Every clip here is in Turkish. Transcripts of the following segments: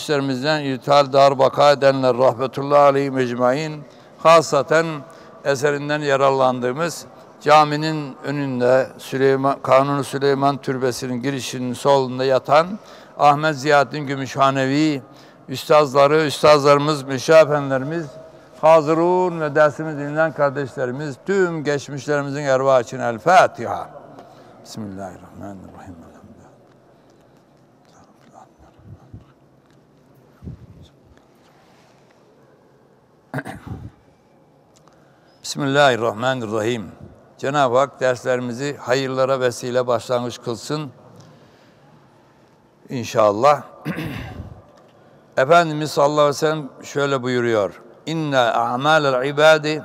işlerimizden irtihal dar baka edenler rahmetullahi aleyhi mecmain hasaten eserinden yararlandığımız caminin önünde Süleyman, Kanuni Süleyman Türbesi'nin girişinin solunda yatan Ahmet Ziyaddin Gümüşhanevi üstazları, üstazlarımız, müşafenlerimiz, hazırun ve dersimizi dinleyen kardeşlerimiz, tüm geçmişlerimizin ervah için El Fatiha. Bismillahirrahmanirrahim. Bismillahirrahmanirrahim. Cenab-ı Hak derslerimizi hayırlara vesile başlangıç kılsın. İnşallah. Efendimiz sallallahu aleyhi ve sellem şöyle buyuruyor. İnne a'malel ibadi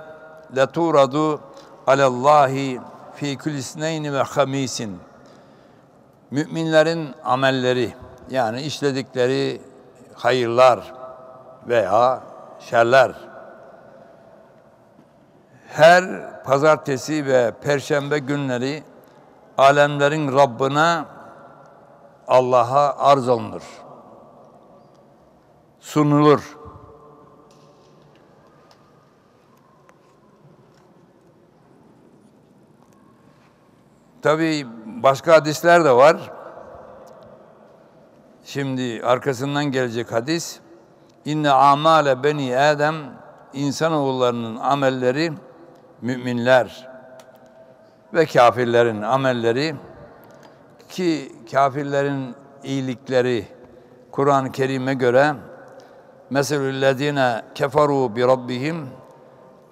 leturadu alallahi fi kulli sneyni ve hamisin. Müminlerin amelleri yani işledikleri hayırlar veya şerler her pazartesi ve perşembe günleri alemlerin Rabbine Allah'a arz olunur. Sunulur. Tabi başka hadisler de var. Şimdi arkasından gelecek hadis. İnne amale beni Adem insanoğullarının amelleri müminler ve kafirlerin amelleri ki kafirlerin iyilikleri Kur'an-ı Kerim'e göre meselüllezine keferu bi rabbihim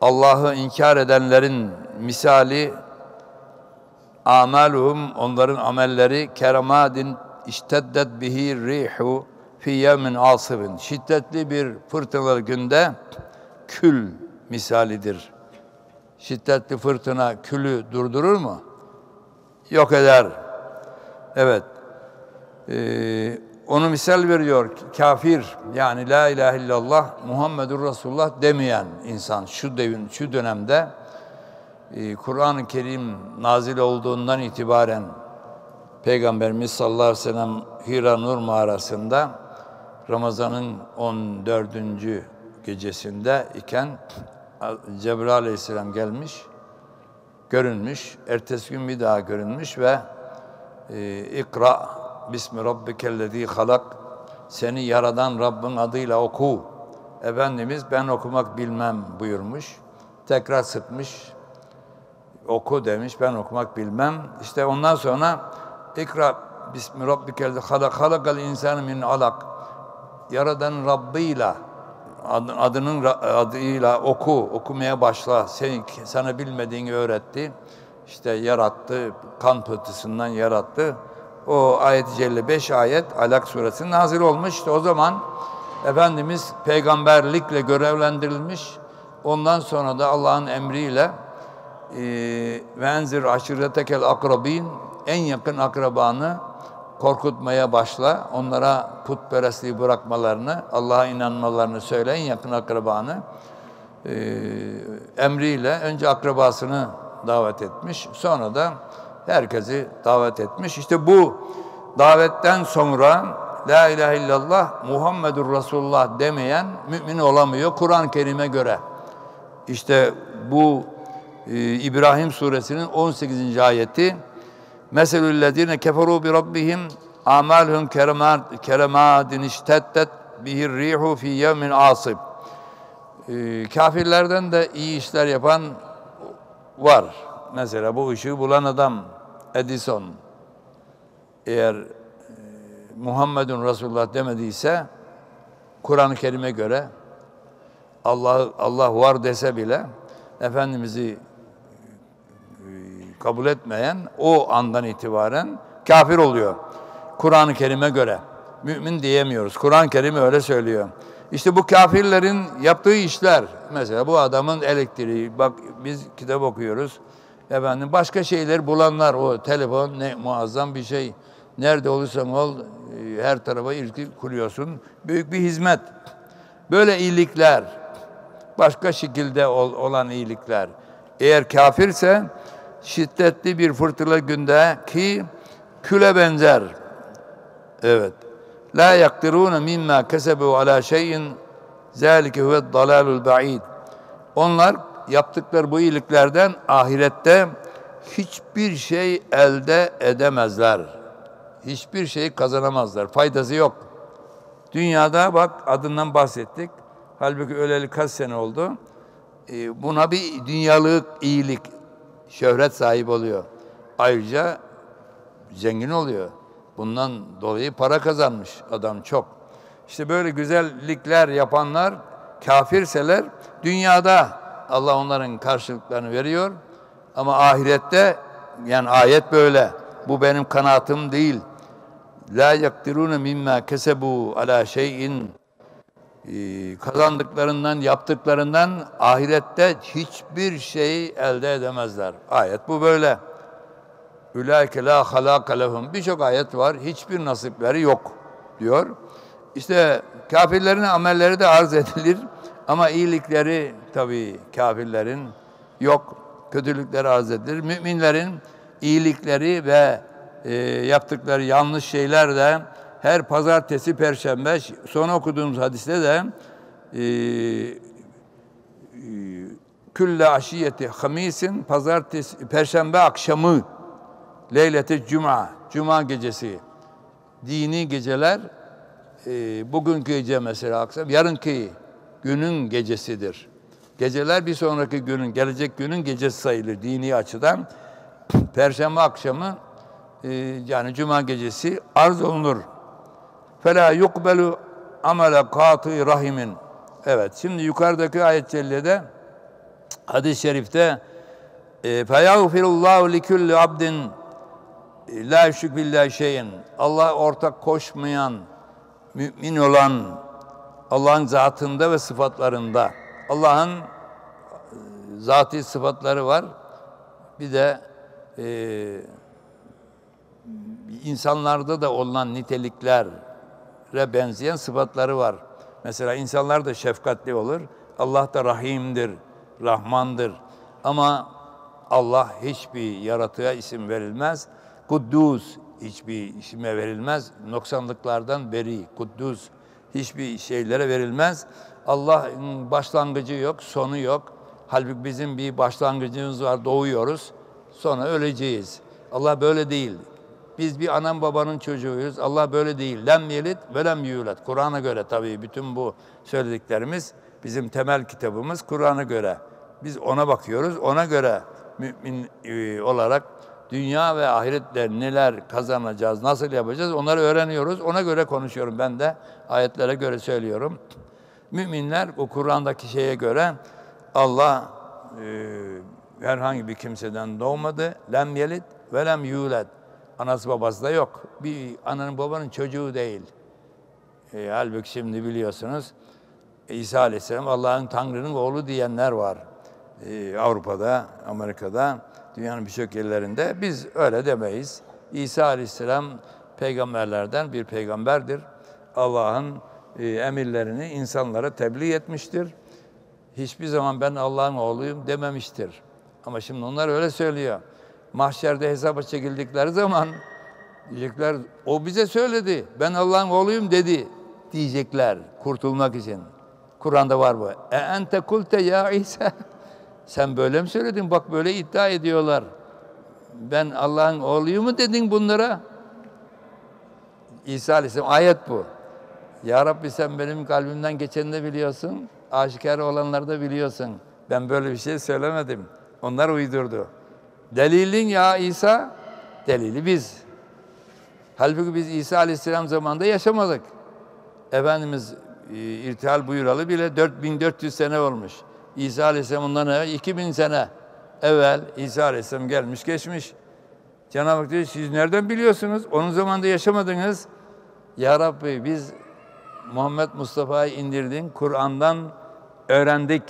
Allah'ı inkar edenlerin misali amaluhum onların amelleri keramadin işteddet bihi rihu fi yevmin asibin şiddetli bir fırtınalı günde kül misalidir şiddetli fırtına külü durdurur mu? Yok eder. Evet. Ee, onu misal veriyor kafir yani la ilahe illallah Muhammedur Resulullah demeyen insan şu devin şu dönemde e, Kur'an-ı Kerim nazil olduğundan itibaren Peygamberimiz sallallahu aleyhi ve sellem Hira Nur mağarasında Ramazan'ın 14. gecesinde iken Cebrail aleyhisselam gelmiş, görünmüş. Ertesi gün bir daha görünmüş ve e, İkra Bismi Rabbikellezî halak Seni yaradan Rabbin adıyla oku. Efendimiz ben okumak bilmem buyurmuş. Tekrar sıkmış. Oku demiş ben okumak bilmem. İşte ondan sonra İkra Bismi Rabbikellezî halak halakal insanı min alak. Yaradan Rabbıyla adının adıyla oku, okumaya başla. Sen, sana bilmediğini öğretti. İşte yarattı, kan pıhtısından yarattı. O ayet-i celle 5 ayet Alak suresi nazil olmuş. İşte o zaman Efendimiz peygamberlikle görevlendirilmiş. Ondan sonra da Allah'ın emriyle ve enzir aşiretekel akrabin en yakın akrabanı korkutmaya başla. Onlara putperestliği bırakmalarını, Allah'a inanmalarını söyleyin yakın akrabanı. E, emriyle önce akrabasını davet etmiş. Sonra da herkesi davet etmiş. İşte bu davetten sonra La ilahe illallah Muhammedur Resulullah demeyen mümin olamıyor Kur'an-ı Kerim'e göre. İşte bu e, İbrahim suresinin 18. ayeti Meselüllezine keferu bi rabbihim amalhum keremadin işteddet bihir rihu fi yevmin asib. Ee, kafirlerden de iyi işler yapan var. Mesela bu ışığı bulan adam Edison eğer e, Muhammedun Resulullah demediyse Kur'an-ı Kerim'e göre Allah Allah var dese bile Efendimiz'i kabul etmeyen o andan itibaren kafir oluyor. Kur'an-ı Kerim'e göre. Mümin diyemiyoruz. Kur'an-ı Kerim öyle söylüyor. İşte bu kafirlerin yaptığı işler, mesela bu adamın elektriği, bak biz kitap okuyoruz. Efendim başka şeyler bulanlar, o telefon ne muazzam bir şey. Nerede olursan ol, e, her tarafa ilgi kuruyorsun. Büyük bir hizmet. Böyle iyilikler, başka şekilde olan iyilikler. Eğer kafirse şiddetli bir fırtına günde ki küle benzer. Evet. La yakdiruna mimma kesebu ala şeyin zalike huve dalalul ba'id. Onlar yaptıkları bu iyiliklerden ahirette hiçbir şey elde edemezler. Hiçbir şey kazanamazlar. Faydası yok. Dünyada bak adından bahsettik. Halbuki öleli kaç sene oldu. Ee, buna bir dünyalık iyilik, şöhret sahibi oluyor. Ayrıca zengin oluyor. Bundan dolayı para kazanmış adam çok. İşte böyle güzellikler yapanlar kafirseler dünyada Allah onların karşılıklarını veriyor. Ama ahirette yani ayet böyle. Bu benim kanaatim değil. La yakdirune mimma kesebu ala şeyin kazandıklarından, yaptıklarından ahirette hiçbir şey elde edemezler. Ayet bu böyle. Ulaike la halaka lehum. Birçok ayet var. Hiçbir nasipleri yok diyor. İşte kafirlerin amelleri de arz edilir. Ama iyilikleri tabii kafirlerin yok. Kötülükleri arz edilir. Müminlerin iyilikleri ve e, yaptıkları yanlış şeyler de her pazartesi, perşembe, son okuduğumuz hadiste de e, e, külle aşiyeti hamisin pazartesi, perşembe akşamı leyleti cuma, cuma gecesi dini geceler e, bugünkü gece mesela akşam, yarınki günün gecesidir. Geceler bir sonraki günün, gelecek günün gecesi sayılır dini açıdan. Perşembe akşamı e, yani cuma gecesi arz olunur. Fela yukbelu amele katı rahimin. Evet şimdi yukarıdaki ayet cellede hadis-i şerifte feyagfirullahu likulli abdin la yüşrik billahi şeyin. Allah ortak koşmayan, mümin olan Allah'ın zatında ve sıfatlarında. Allah'ın zati sıfatları var. Bir de e, insanlarda da olan niteliklere benzeyen sıfatları var. Mesela insanlar da şefkatli olur. Allah da rahimdir, rahmandır. Ama Allah hiçbir yaratığa isim verilmez. Kuddus hiçbir isime verilmez. Noksanlıklardan beri, kuddus hiçbir şeylere verilmez. Allah'ın başlangıcı yok, sonu yok. Halbuki bizim bir başlangıcımız var, doğuyoruz. Sonra öleceğiz. Allah böyle değil. Biz bir anam babanın çocuğuyuz. Allah böyle değil. Lem yelit ve lem yulet. Kur'an'a göre tabii bütün bu söylediklerimiz bizim temel kitabımız Kur'an'a göre. Biz ona bakıyoruz. Ona göre mümin e, olarak dünya ve ahirette neler kazanacağız, nasıl yapacağız onları öğreniyoruz. Ona göre konuşuyorum ben de. Ayetlere göre söylüyorum. Müminler bu Kur'an'daki şeye göre Allah e, herhangi bir kimseden doğmadı. Lem yelit ve lem yulet. Anası babası da yok. Bir ananın babanın çocuğu değil. E, halbuki şimdi biliyorsunuz İsa Aleyhisselam Allah'ın Tanrı'nın oğlu diyenler var. E, Avrupa'da, Amerika'da, dünyanın birçok yerlerinde. Biz öyle demeyiz. İsa Aleyhisselam peygamberlerden bir peygamberdir. Allah'ın e, emirlerini insanlara tebliğ etmiştir. Hiçbir zaman ben Allah'ın oğluyum dememiştir. Ama şimdi onlar öyle söylüyor. Mahşerde hesaba çekildikleri zaman diyecekler o bize söyledi. Ben Allah'ın oğluyum dedi diyecekler kurtulmak için. Kur'an'da var bu. E ente kulte ya İsa. Sen böyle mi söyledin? Bak böyle iddia ediyorlar. Ben Allah'ın oğluyum mu dedin bunlara? İsa Aleyhisselam ayet bu. Ya Rabbi sen benim kalbimden geçeni de biliyorsun. Aşikar olanları da biliyorsun. Ben böyle bir şey söylemedim. Onlar uydurdu. Delilin ya İsa, delili biz. Halbuki biz İsa Aleyhisselam zamanında yaşamadık. Efendimiz e, irtihal buyuralı bile 4400 sene olmuş. İsa Aleyhisselam ondan evvel 2000 sene evvel İsa Aleyhisselam gelmiş geçmiş. Cenab-ı Hak diyor siz nereden biliyorsunuz? Onun zamanında yaşamadınız. Ya Rabbi biz Muhammed Mustafa'yı indirdin. Kur'an'dan öğrendik.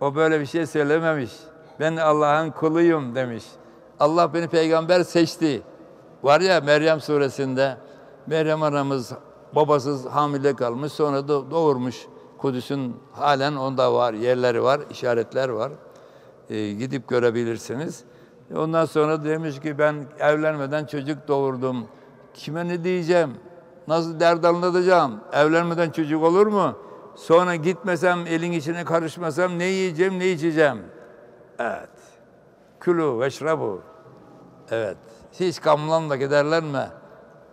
O böyle bir şey söylememiş. Ben Allah'ın kuluyum demiş. Allah beni peygamber seçti. Var ya Meryem suresinde Meryem anamız babasız hamile kalmış sonra da doğurmuş. Kudüs'ün halen onda var, yerleri var, işaretler var. Ee, gidip görebilirsiniz. Ondan sonra demiş ki ben evlenmeden çocuk doğurdum. Kime ne diyeceğim? Nasıl dert anlatacağım? Evlenmeden çocuk olur mu? Sonra gitmesem, elin içine karışmasam ne yiyeceğim, ne içeceğim? Evet. Külü veşrabu. Evet. Hiç kamlanma giderlenme.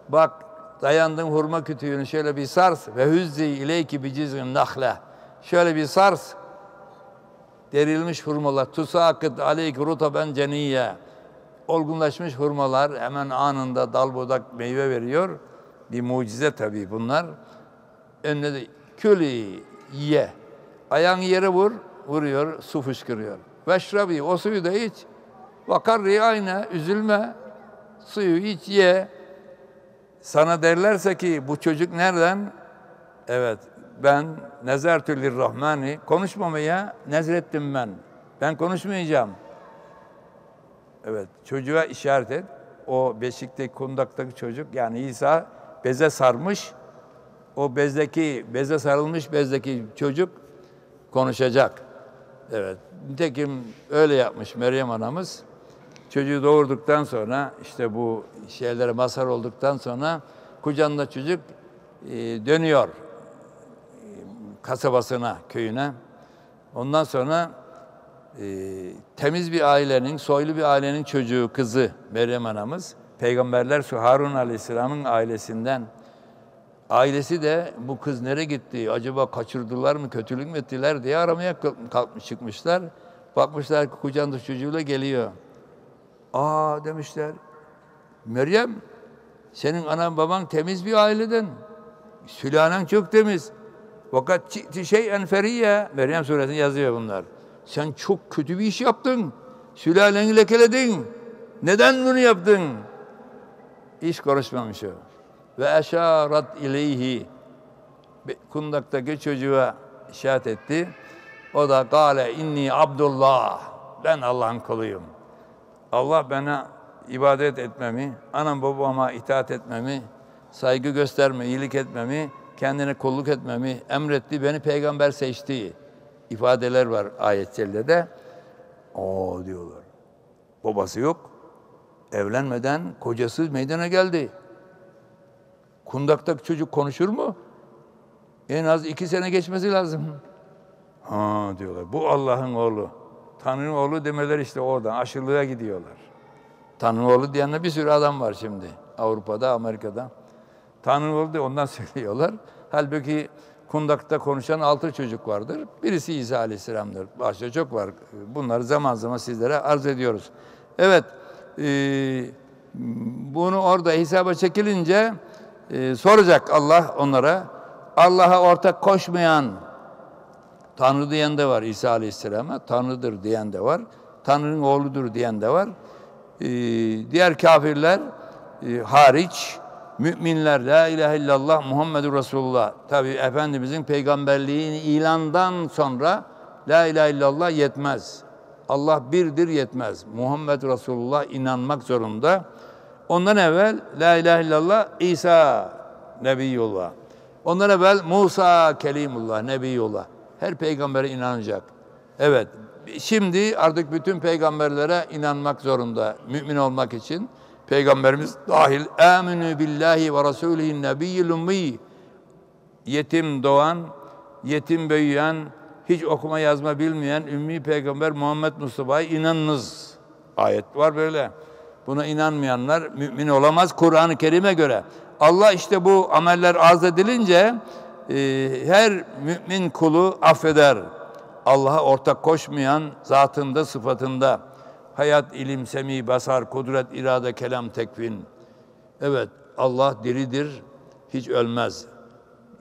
Bak dayandın hurma kütüğünü şöyle bir sars ve hüzzi ileyki bi cizgin nahle. Şöyle bir sars. Derilmiş hurmalar. Tusakıt aleyk rutaben ceniyye. Olgunlaşmış hurmalar hemen anında dal budak meyve veriyor. Bir mucize tabii bunlar. Önüne de külü ye. Ayağını yere vur, vuruyor, su fışkırıyor. Veşrabi, o suyu da iç. Vakar aynı, üzülme. Suyu iç, ye. Sana derlerse ki bu çocuk nereden? Evet, ben nezertül rahmani konuşmamaya nezrettim ben. Ben konuşmayacağım. Evet, çocuğa işaret et. O beşikteki kundaktaki çocuk yani İsa beze sarmış. O bezdeki, beze sarılmış bezdeki çocuk konuşacak. Evet, nitekim öyle yapmış Meryem anamız. Çocuğu doğurduktan sonra işte bu şeylere mazhar olduktan sonra kucağında çocuk e, dönüyor e, kasabasına, köyüne. Ondan sonra e, temiz bir ailenin, soylu bir ailenin çocuğu, kızı Meryem anamız, peygamberler Harun aleyhisselamın ailesinden. Ailesi de bu kız nereye gitti, acaba kaçırdılar mı, kötülük mü ettiler diye aramaya kalkmış çıkmışlar. Bakmışlar ki kucağında çocuğuyla geliyor. Aa demişler, Meryem senin anan baban temiz bir aileden. Sülanen çok temiz. Fakat şey enferiye, Meryem suresinde yazıyor bunlar. Sen çok kötü bir iş yaptın. Sülaleni lekeledin. Neden bunu yaptın? İş konuşmamış o. Ve eşarat ileyhi. Kundaktaki çocuğa işaret etti. O da gale inni abdullah. Ben Allah'ın kuluyum. Allah bana ibadet etmemi, anam babama itaat etmemi, saygı gösterme, iyilik etmemi, kendine kulluk etmemi emretti, beni peygamber seçti ifadeler var ayet de. O diyorlar. Babası yok. Evlenmeden kocası meydana geldi. Kundaktaki çocuk konuşur mu? En az iki sene geçmesi lazım. Ha diyorlar. Bu Allah'ın oğlu. Tanrı'nın oğlu demeler işte oradan. Aşırılığa gidiyorlar. Tanrı'nın oğlu diyenler bir sürü adam var şimdi. Avrupa'da, Amerika'da. Tanrı'nın oğlu diye ondan söylüyorlar. Halbuki kundakta konuşan altı çocuk vardır. Birisi İsa Aleyhisselam'dır. Başka çok var. Bunları zaman zaman sizlere arz ediyoruz. Evet, e, bunu orada hesaba çekilince e, soracak Allah onlara. Allah'a ortak koşmayan Tanrı diyen de var İsa Aleyhisselam'a. Tanrıdır diyen de var. Tanrı'nın oğludur diyen de var. E, diğer kafirler e, hariç müminler la ilahe illallah Muhammedur Resulullah. Tabi Efendimizin peygamberliğini ilandan sonra la ilahe illallah yetmez. Allah birdir yetmez. Muhammed Resulullah inanmak zorunda. Ondan evvel la ilahe illallah İsa Nebiyullah. Ondan evvel Musa Kelimullah Nebiyullah. Her peygambere inanacak. Evet. Şimdi artık bütün peygamberlere inanmak zorunda mümin olmak için. Peygamberimiz dahil aminu billahi ve rasulihin nebiyyil ummi yetim doğan, yetim büyüyen, hiç okuma yazma bilmeyen ümmi peygamber Muhammed Mustafa'ya inanınız. Ayet var böyle. Buna inanmayanlar mümin olamaz Kur'an-ı Kerim'e göre. Allah işte bu ameller arz edilince e, her mümin kulu affeder. Allah'a ortak koşmayan zatında, sıfatında hayat, ilim, semi, basar, kudret, irade, kelam, tekvin. Evet, Allah diridir, hiç ölmez.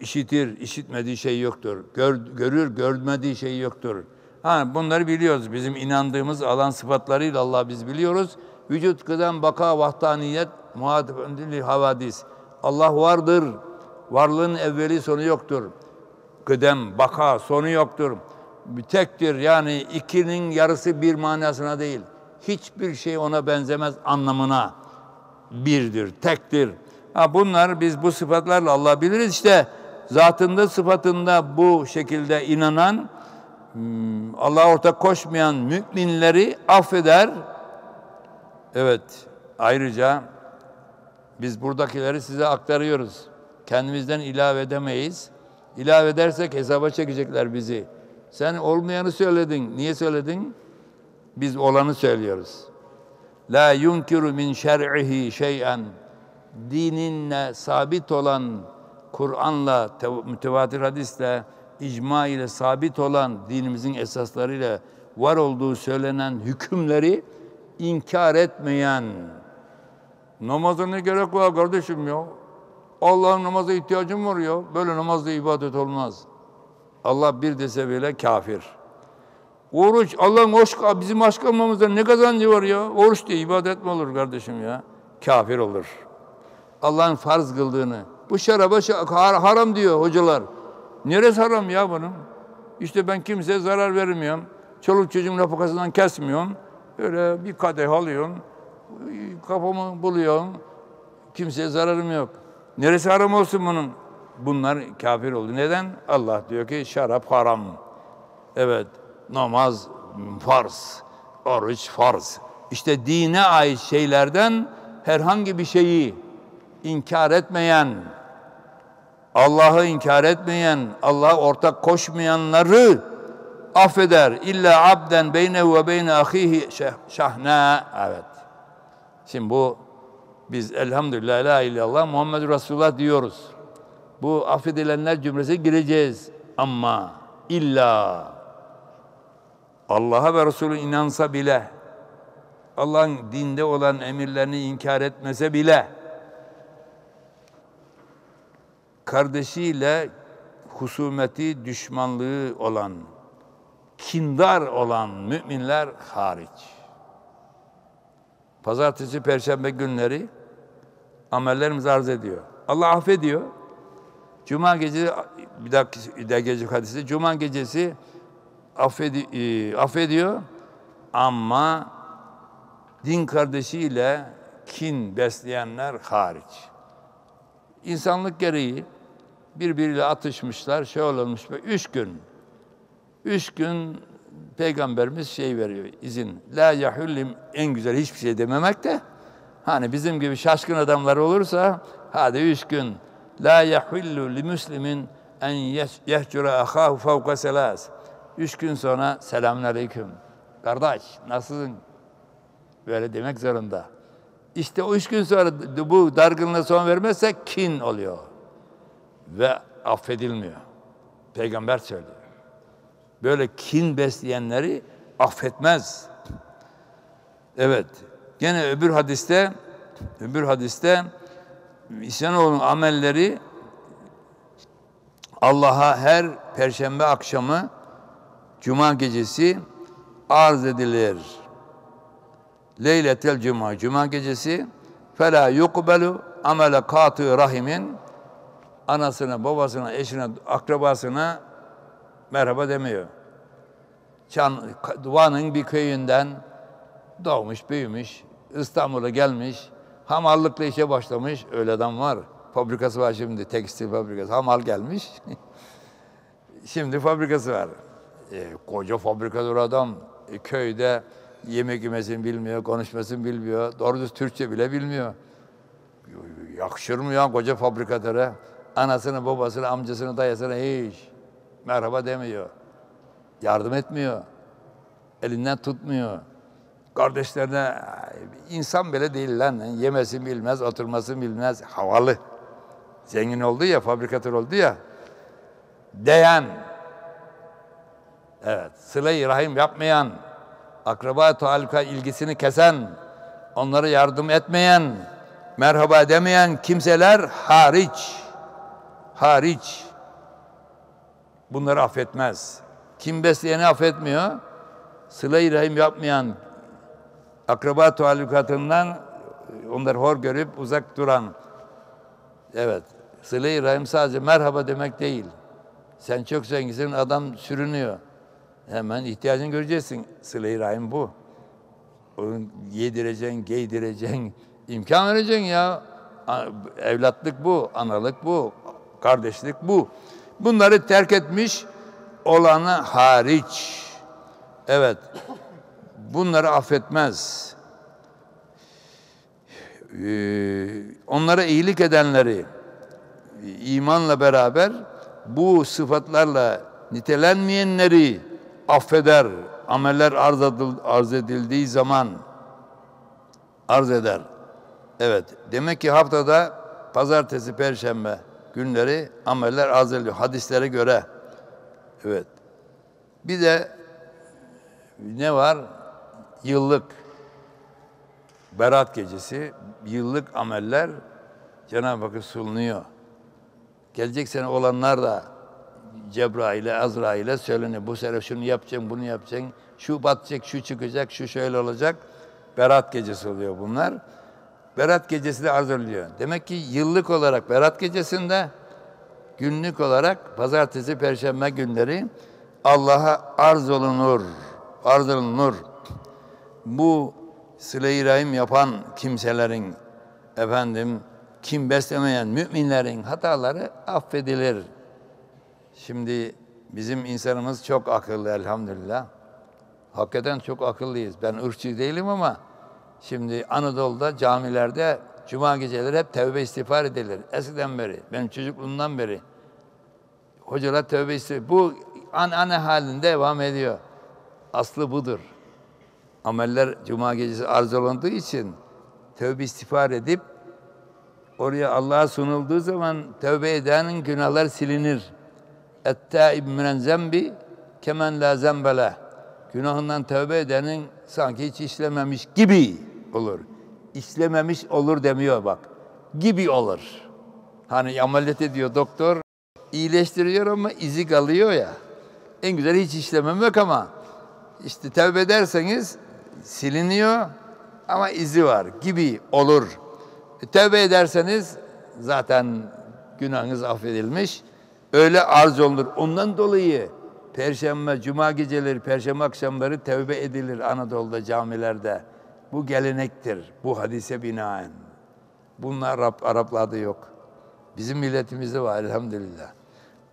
İşitir, işitmediği şey yoktur. Gör, görür, görmediği şey yoktur. Ha, bunları biliyoruz. Bizim inandığımız alan sıfatlarıyla Allah biz biliyoruz. Vücut kıdem baka vahdaniyet muhatebendili havadis. Allah vardır. Varlığın evveli sonu yoktur. Kıdem, baka, sonu yoktur. Bir tektir yani ikinin yarısı bir manasına değil hiçbir şey ona benzemez anlamına birdir, tektir. Ha bunlar biz bu sıfatlarla Allah biliriz işte zatında sıfatında bu şekilde inanan hmm, Allah'a ortak koşmayan müminleri affeder. Evet ayrıca biz buradakileri size aktarıyoruz. Kendimizden ilave edemeyiz. İlave edersek hesaba çekecekler bizi. Sen olmayanı söyledin. Niye söyledin? Biz olanı söylüyoruz. La yunkiru min şer'ihi şey'en. Dininle sabit olan Kur'an'la, mütevatir hadisle, icma ile sabit olan dinimizin esaslarıyla var olduğu söylenen hükümleri inkar etmeyen namaza ne gerek var kardeşim ya? Allah'ın namaza ihtiyacım var ya. Böyle namazda ibadet olmaz. Allah bir dese bile kafir. Oruç, Allah'ın hoş, bizim aşk kalmamızda ne kazancı var ya? Oruç diye ibadet mi olur kardeşim ya? Kafir olur. Allah'ın farz kıldığını. Bu şaraba haram diyor hocalar. Neresi haram ya bunun? İşte ben kimseye zarar vermiyorum. Çoluk çocuğun nafakasından kesmiyorum. Öyle bir kadeh alıyorum. Kafamı buluyorum. Kimseye zararım yok. Neresi haram olsun bunun? Bunlar kafir oldu. Neden? Allah diyor ki şarap haram. Evet, namaz farz, oruç farz. İşte dine ait şeylerden herhangi bir şeyi inkar etmeyen, Allah'ı inkar etmeyen, Allah'a ortak koşmayanları affeder. İlla abden beynehu ve beyne ahihi şahna. Evet. Şimdi bu biz elhamdülillah la illallah Muhammed Resulullah diyoruz. Bu affedilenler cümlesine gireceğiz. Ama illa Allah'a ve Resulü inansa bile Allah'ın dinde olan emirlerini inkar etmese bile kardeşiyle husumeti, düşmanlığı olan, kindar olan müminler hariç. Pazartesi, perşembe günleri amellerimizi arz ediyor. Allah affediyor. Cuma gecesi, bir dakika bir gece hadisi, Cuma gecesi affedi, e, affediyor ama din kardeşiyle kin besleyenler hariç. İnsanlık gereği birbiriyle atışmışlar, şey olmuş. Üç gün, üç gün Peygamberimiz şey veriyor, izin. La yahullim en güzel hiçbir şey dememek de, hani bizim gibi şaşkın adamlar olursa, hadi üç gün. La yahullu li müslimin en yehcura ahahu fevka selas. Üç gün sonra selamun aleyküm. Kardeş nasılsın? Böyle demek zorunda. İşte o üç gün sonra bu dargınlığa son vermezsek kin oluyor ve affedilmiyor. Peygamber söylüyor. Böyle kin besleyenleri affetmez. Evet. Gene öbür hadiste öbür hadiste İsanoğlu'nun amelleri Allah'a her perşembe akşamı cuma gecesi arz edilir. Leyletel cuma cuma gecesi fela yukbelu amele katı rahimin anasına, babasına, eşine, akrabasına merhaba demiyor. Çan, Van'ın bir köyünden doğmuş, büyümüş, İstanbul'a gelmiş, hamallıkla işe başlamış, öyle adam var. Fabrikası var şimdi, tekstil fabrikası. Hamal gelmiş. şimdi fabrikası var. E, koca fabrikatör adam e, köyde yemek yemesini bilmiyor, konuşmasını bilmiyor. Doğru düz Türkçe bile bilmiyor. Yakışır mı ya koca fabrikatöre? Anasını, babasını, amcasını, dayısını hiç merhaba demiyor. Yardım etmiyor. Elinden tutmuyor. Kardeşlerine insan bile değil lan. Yemesi bilmez, oturması bilmez. Havalı. Zengin oldu ya, fabrikatör oldu ya. Değen. Evet. Sıla-i rahim yapmayan, akraba tuhalika ilgisini kesen, onlara yardım etmeyen, merhaba demeyen kimseler hariç hariç bunları affetmez. Kim besleyeni affetmiyor, sıla-i rahim yapmayan, akraba tuhalukatından onları hor görüp uzak duran, evet, sıla-i rahim sadece merhaba demek değil. Sen çok zenginsin, adam sürünüyor. Hemen ihtiyacını göreceksin. Sıla-i rahim bu. Onu yedireceksin, giydireceksin, imkan vereceksin ya. Evlatlık bu, analık bu, Kardeşlik bu. Bunları terk etmiş olanı hariç. Evet. Bunları affetmez. Ee, onlara iyilik edenleri imanla beraber bu sıfatlarla nitelenmeyenleri affeder. Ameller arz, arz edildiği zaman arz eder. Evet. Demek ki haftada pazartesi, perşembe günleri ameller arz ediliyor. Hadislere göre. Evet. Bir de ne var? Yıllık Berat gecesi, yıllık ameller Cenab-ı Hakk'a sunuyor. Gelecek sene olanlar da Cebrail'e, Azrail'e söyleniyor. Bu sene şunu yapacaksın, bunu yapacaksın. Şu batacak, şu çıkacak, şu şöyle olacak. Berat gecesi oluyor bunlar. Berat gecesi de arz ediliyor. Demek ki yıllık olarak Berat gecesinde, günlük olarak pazartesi, perşembe günleri Allah'a arz olunur. Arz olunur. Bu sıle-i rahim yapan kimselerin efendim kim beslemeyen müminlerin hataları affedilir. Şimdi bizim insanımız çok akıllı elhamdülillah. Hakikaten çok akıllıyız. Ben ırkçı değilim ama şimdi Anadolu'da camilerde cuma geceleri hep tevbe istiğfar edilir. Eskiden beri, benim çocukluğumdan beri. Hocalar tevbe istiğfar. Bu an anne halinde devam ediyor. Aslı budur. Ameller cuma gecesi arz olunduğu için tevbe istiğfar edip oraya Allah'a sunulduğu zaman tövbe edenin günahlar silinir. Ettaib minen zembi kemen la zembele. Günahından tövbe edenin sanki hiç işlememiş gibi olur. İşlememiş olur demiyor bak. Gibi olur. Hani ameliyat ediyor doktor, iyileştiriyor ama izi kalıyor ya. En güzel hiç işlememek ama işte tövbe ederseniz siliniyor ama izi var gibi olur. E, tövbe ederseniz zaten günahınız affedilmiş. Öyle arz olunur. Ondan dolayı Perşembe, Cuma geceleri, Perşembe akşamları tevbe edilir Anadolu'da camilerde. Bu gelenektir. Bu hadise binaen. Bunlar Arap, Araplarda yok. Bizim milletimizde var elhamdülillah.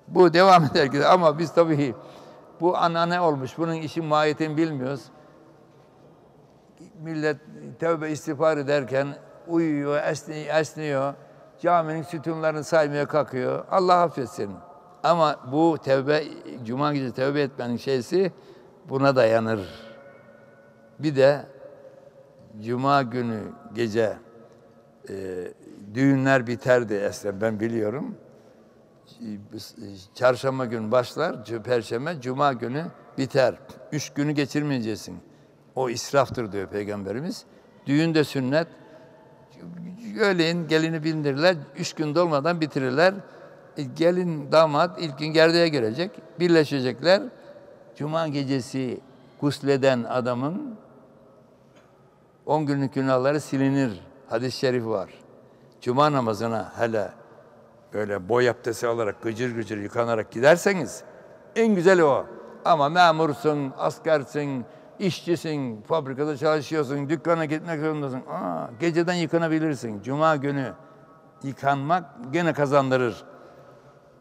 Bu devam eder ama biz tabii bu anane olmuş. Bunun işin mahiyetini bilmiyoruz. Millet tevbe istiğfar ederken uyuyor, esniyor, esniyor. Caminin sütunlarını saymaya kalkıyor. Allah affetsin. Ama bu tevbe, cuma gecesi tevbe etmenin şeysi buna dayanır. Bir de cuma günü gece e, düğünler biterdi eskiden ben biliyorum. Çarşamba gün başlar, perşembe, cuma günü biter. Üç günü geçirmeyeceksin. O israftır diyor Peygamberimiz. Düğün de sünnet. Öğleyin gelini bindirirler. Üç gün dolmadan bitirirler. E, gelin damat ilk gün gerdeğe girecek. Birleşecekler. Cuma gecesi gusleden adamın on günlük günahları silinir. Hadis-i şerif var. Cuma namazına hele böyle boy abdesti alarak gıcır gıcır yıkanarak giderseniz en güzeli o. Ama memursun, askersin, işçisin, fabrikada çalışıyorsun, dükkana gitmek zorundasın. Aa, geceden yıkanabilirsin. Cuma günü yıkanmak gene kazandırır.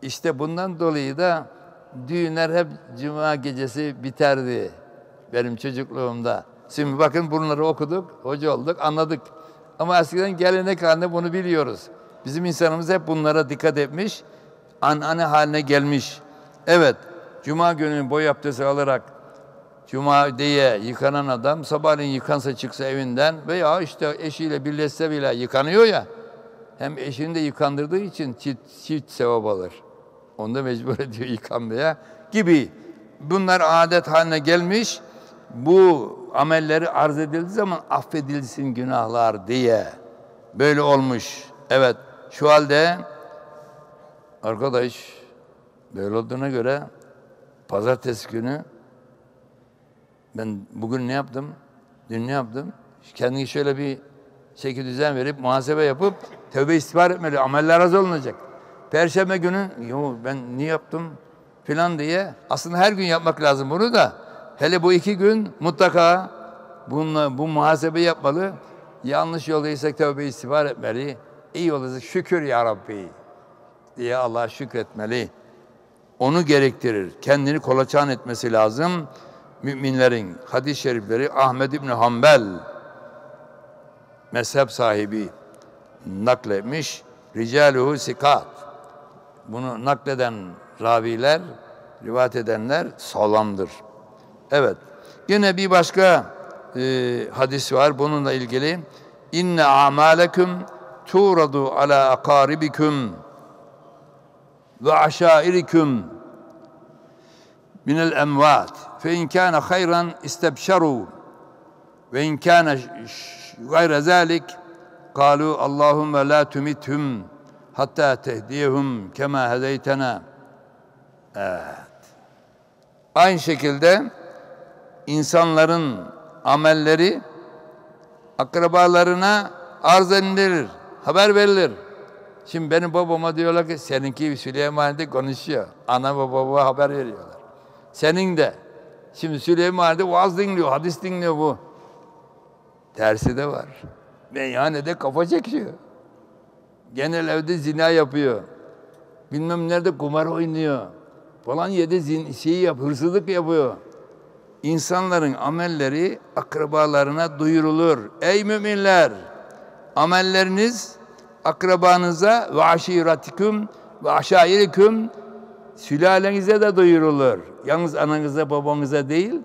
İşte bundan dolayı da düğünler hep cuma gecesi biterdi benim çocukluğumda. Şimdi bakın bunları okuduk, hoca olduk, anladık. Ama eskiden gelenek halinde bunu biliyoruz. Bizim insanımız hep bunlara dikkat etmiş, anane haline gelmiş. Evet, cuma günü boy abdesti alarak cuma diye yıkanan adam sabahleyin yıkansa çıksa evinden veya işte eşiyle birleşse bile yıkanıyor ya. Hem eşini de yıkandırdığı için çift, çift sevap alır. Onu da mecbur ediyor yıkanmaya gibi. Bunlar adet haline gelmiş. Bu amelleri arz edildiği zaman affedilsin günahlar diye. Böyle olmuş. Evet şu halde arkadaş böyle olduğuna göre pazartesi günü ben bugün ne yaptım? Dün ne yaptım? Kendini şöyle bir şekil düzen verip muhasebe yapıp tövbe istiğfar etmeli. Ameller az olunacak. Perşembe günü yo ben niye yaptım filan diye aslında her gün yapmak lazım bunu da hele bu iki gün mutlaka bununla, bu muhasebe yapmalı. Yanlış yoldaysak tövbe istiğfar etmeli. İyi yoldaysak şükür ya Rabbi diye Allah'a şükretmeli. Onu gerektirir. Kendini kolaçan etmesi lazım. Müminlerin hadis-i şerifleri Ahmed İbni Hanbel mezhep sahibi nakletmiş. Ricaluhu sikat. bunu nakleden raviler, rivayet edenler sağlamdır. Evet. Yine bir başka e, hadis var bununla ilgili. İnne amalekum turadu ala akaribikum ve aşairikum minel emvat. Fe in kana hayran istebşaru ve in kana gayre zalik kalu Allahümme la tumithum hatta tehdiyehum kema hedeytena. Evet. Aynı şekilde insanların amelleri akrabalarına arz edilir, haber verilir. Şimdi benim babama diyorlar ki seninki Süleymaniye'de konuşuyor. Ana ve baba haber veriyorlar. Senin de. Şimdi Süleymaniye'de vaaz dinliyor, hadis dinliyor bu. Tersi de var. Meyhanede kafa çekiyor. Genel evde zina yapıyor. Bilmem nerede kumar oynuyor. Falan yedi zin, şeyi yap, hırsızlık yapıyor. İnsanların amelleri akrabalarına duyurulur. Ey müminler! Amelleriniz akrabanıza ve aşiratikum ve aşairikum sülalenize de duyurulur. Yalnız ananıza babanıza değil,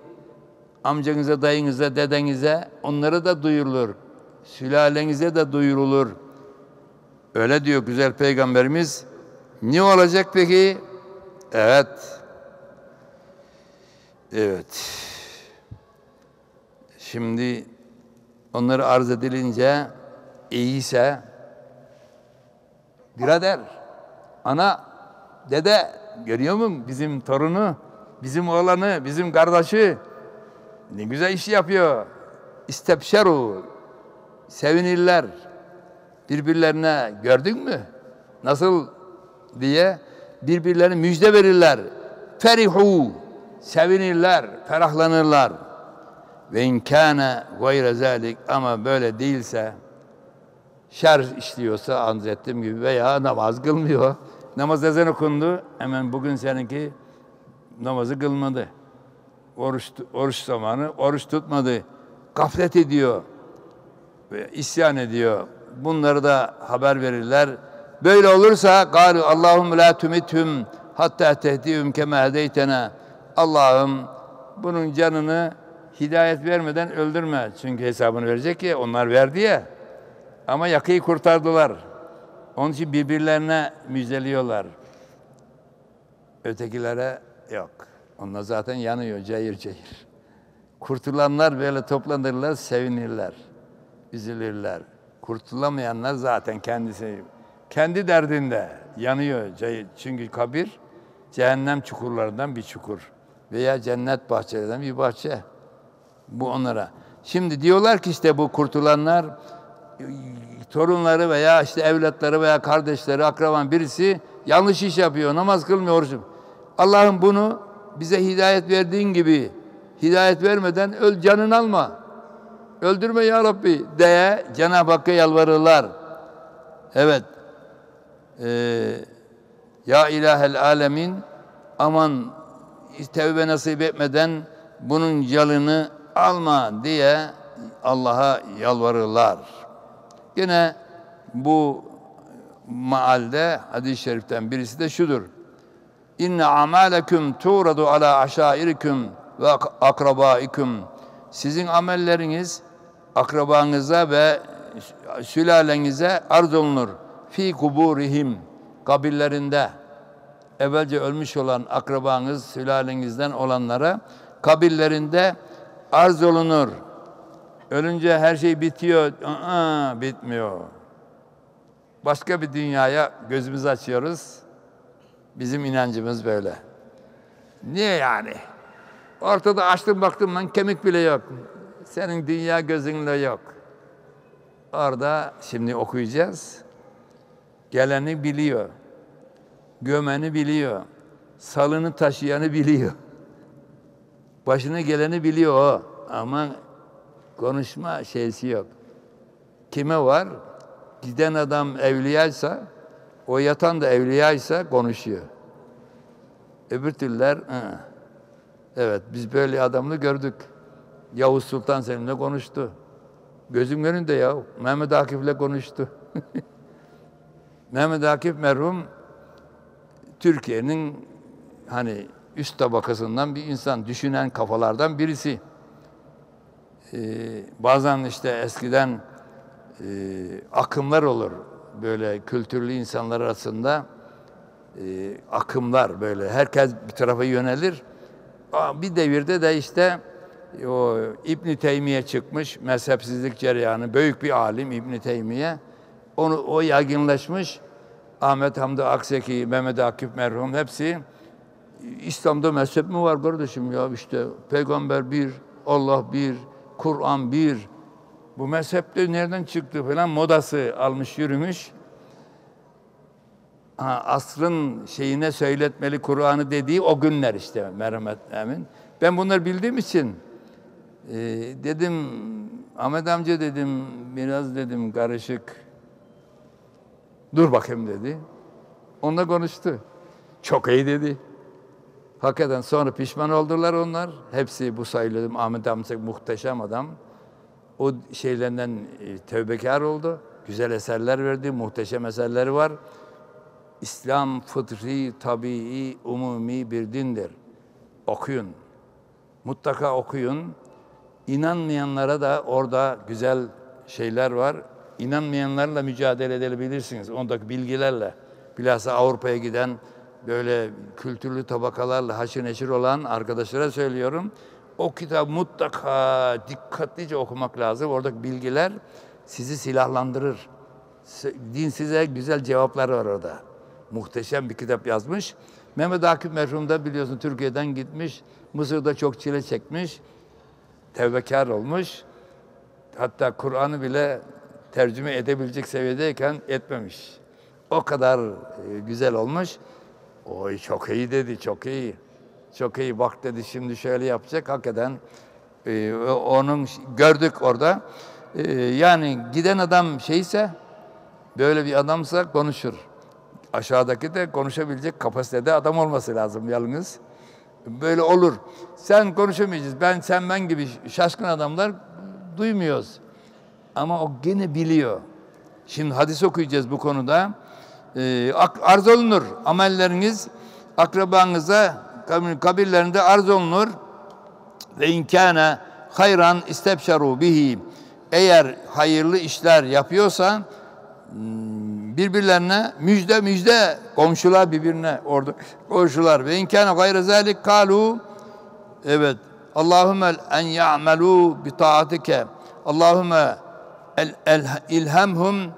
amcanıza, dayınıza, dedenize onlara da duyurulur. Sülalenize de duyurulur. Öyle diyor güzel peygamberimiz. Ne olacak peki? Evet. Evet. Şimdi onları arz edilince iyiyse birader, ana, dede görüyor musun bizim torunu, bizim oğlanı, bizim kardeşi ne güzel iş yapıyor. İstebşeru sevinirler birbirlerine gördün mü? Nasıl diye birbirlerine müjde verirler. Ferihu sevinirler, ferahlanırlar. Ve inkâne gayre zâlik ama böyle değilse şer işliyorsa arz ettiğim gibi veya namaz kılmıyor. Namaz ezan okundu. Hemen bugün seninki namazı kılmadı. Oruç, oruç zamanı oruç tutmadı. Gaflet ediyor. Ve isyan ediyor. Bunları da haber verirler. Böyle olursa galu Allahum la tumithum hatta tehdihum kema hedeytena. Allah'ım bunun canını hidayet vermeden öldürme. Çünkü hesabını verecek ya onlar verdi ya. Ama yakayı kurtardılar. Onun için birbirlerine müjdeliyorlar. Ötekilere yok. Onlar zaten yanıyor cayır cayır. Kurtulanlar böyle toplanırlar, sevinirler, üzülürler. Kurtulamayanlar zaten kendisi kendi derdinde yanıyor. Cayır. Çünkü kabir cehennem çukurlarından bir çukur veya cennet bahçelerinden bir bahçe. Bu onlara. Şimdi diyorlar ki işte bu kurtulanlar torunları veya işte evlatları veya kardeşleri, akraban birisi yanlış iş yapıyor, namaz kılmıyor, oruç. Allah'ım bunu bize hidayet verdiğin gibi hidayet vermeden öl canını alma. Öldürme ya Rabbi diye Cenab-ı Hakk'a yalvarırlar. Evet. Ee, ya ilahel alemin aman tevbe nasip etmeden bunun canını alma diye Allah'a yalvarırlar. Yine bu maalde hadis-i şeriften birisi de şudur. İnne amalekum turadu ala aşairikum ve akrabaikum. Sizin amelleriniz akrabanıza ve sülalenize arz olunur. Fi kuburihim kabirlerinde evvelce ölmüş olan akrabanız, sülalenizden olanlara kabirlerinde arz olunur. Ölünce her şey bitiyor. Aa, bitmiyor. Başka bir dünyaya gözümüzü açıyoruz. Bizim inancımız böyle. Niye yani? Ortada açtım baktım ben kemik bile yok. Senin dünya gözünde yok. Orada şimdi okuyacağız. Geleni biliyor. Gömeni biliyor. Salını taşıyanı biliyor. Başına geleni biliyor o. Ama konuşma şeysi yok. Kime var? Giden adam evliyaysa, o yatan da evliyaysa konuşuyor. Öbür türler, hı. evet biz böyle adamını gördük. Yavuz Sultan Selim'le konuştu. Gözüm önünde ya. Mehmet Akif'le konuştu. Mehmet Akif merhum Türkiye'nin hani üst tabakasından bir insan, düşünen kafalardan birisi. Ee, bazen işte eskiden e, akımlar olur böyle kültürlü insanlar arasında e, akımlar böyle herkes bir tarafa yönelir. Bir devirde de işte o İbn Teymiye çıkmış mezhepsizlik cereyanı büyük bir alim İbn Teymiye onu o yaygınlaşmış Ahmet Hamdi Akseki, Mehmet Akif merhum hepsi İslam'da mezhep mi var kardeşim ya işte peygamber bir, Allah bir, Kur'an bir. Bu mezhep de nereden çıktı falan modası almış yürümüş. Ha, asrın şeyine söyletmeli Kur'an'ı dediği o günler işte merhamet emin. Ben bunları bildiğim için e, dedim Ahmet amca dedim biraz dedim karışık. Dur bakayım dedi. Onunla konuştu. Çok iyi dedi. Hakikaten sonra pişman oldular onlar. Hepsi bu sayılırım. Ahmet amca muhteşem adam. O şeylerden e, tevbekar oldu. Güzel eserler verdi. Muhteşem eserleri var. İslam fıtri, tabii, umumi bir dindir. Okuyun. Mutlaka okuyun. İnanmayanlara da orada güzel şeyler var. İnanmayanlarla mücadele edebilirsiniz. Ondaki bilgilerle. Bilhassa Avrupa'ya giden böyle kültürlü tabakalarla haşır neşir olan arkadaşlara söylüyorum. O kitap mutlaka dikkatlice okumak lazım. Oradaki bilgiler sizi silahlandırır. Din size güzel cevaplar var orada. Muhteşem bir kitap yazmış. Mehmet Akif merhum da biliyorsun Türkiye'den gitmiş. Mısır'da çok çile çekmiş. Tevbekar olmuş. Hatta Kur'an'ı bile tercüme edebilecek seviyedeyken etmemiş. O kadar e, güzel olmuş. Oy çok iyi dedi, çok iyi. Çok iyi bak dedi şimdi şöyle yapacak. Hakikaten e, onun gördük orada. E, yani giden adam şeyse böyle bir adamsa konuşur. Aşağıdaki de konuşabilecek kapasitede adam olması lazım yalnız. Böyle olur. Sen konuşamayacağız. Ben sen ben gibi şaşkın adamlar duymuyoruz. Ama o gene biliyor. Şimdi hadis okuyacağız bu konuda. Ee, arz olunur. Amelleriniz akrabanıza kabirlerinde arz olunur. Ve inkâne hayran istebşaru bihi. Eğer hayırlı işler yapıyorsa birbirlerine müjde müjde komşular birbirine orada komşular ve inkâne gayre zâlik kâlu evet Allahümme en ya'melû bi taatike Allahümme el, el, ilhamhum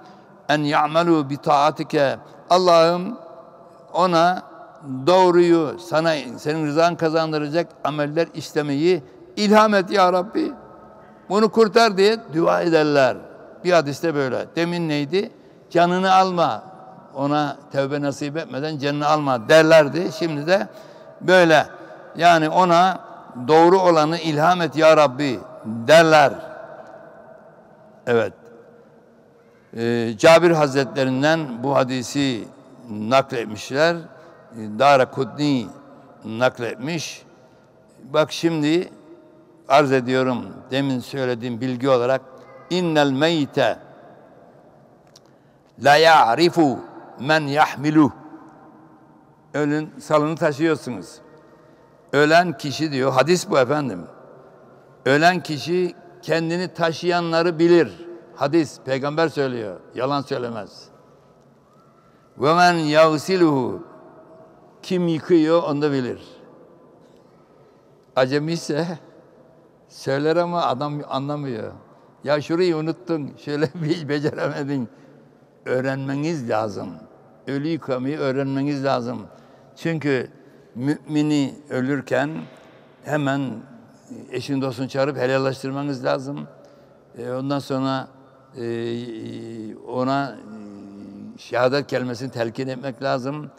en ya'melû bi taatike Allah'ım ona doğruyu sana senin rızan kazandıracak ameller işlemeyi ilham et ya Rabbi. Bunu kurtar diye dua ederler. Bir hadiste böyle. Demin neydi? Canını alma. Ona tevbe nasip etmeden canını alma derlerdi. Şimdi de böyle. Yani ona doğru olanı ilham et ya Rabbi derler. Evet. Ee, Cabir Hazretlerinden bu hadisi nakletmişler. Dara Kudni nakletmiş. Bak şimdi arz ediyorum demin söylediğim bilgi olarak innel meyte la ya'rifu men yahmilu ölün salını taşıyorsunuz. Ölen kişi diyor hadis bu efendim. Ölen kişi kendini taşıyanları bilir. Hadis peygamber söylüyor. Yalan söylemez. Ve men kim yıkıyor onu da bilir. Acemi ise söyler ama adam anlamıyor. Ya şurayı unuttun, şöyle bir beceremedin. Öğrenmeniz lazım. Ölü yıkamayı öğrenmeniz lazım. Çünkü mümini ölürken hemen eşin dostunu çağırıp helallaştırmanız lazım. E, ondan sonra e, ona e, şehadet kelimesini telkin etmek lazım.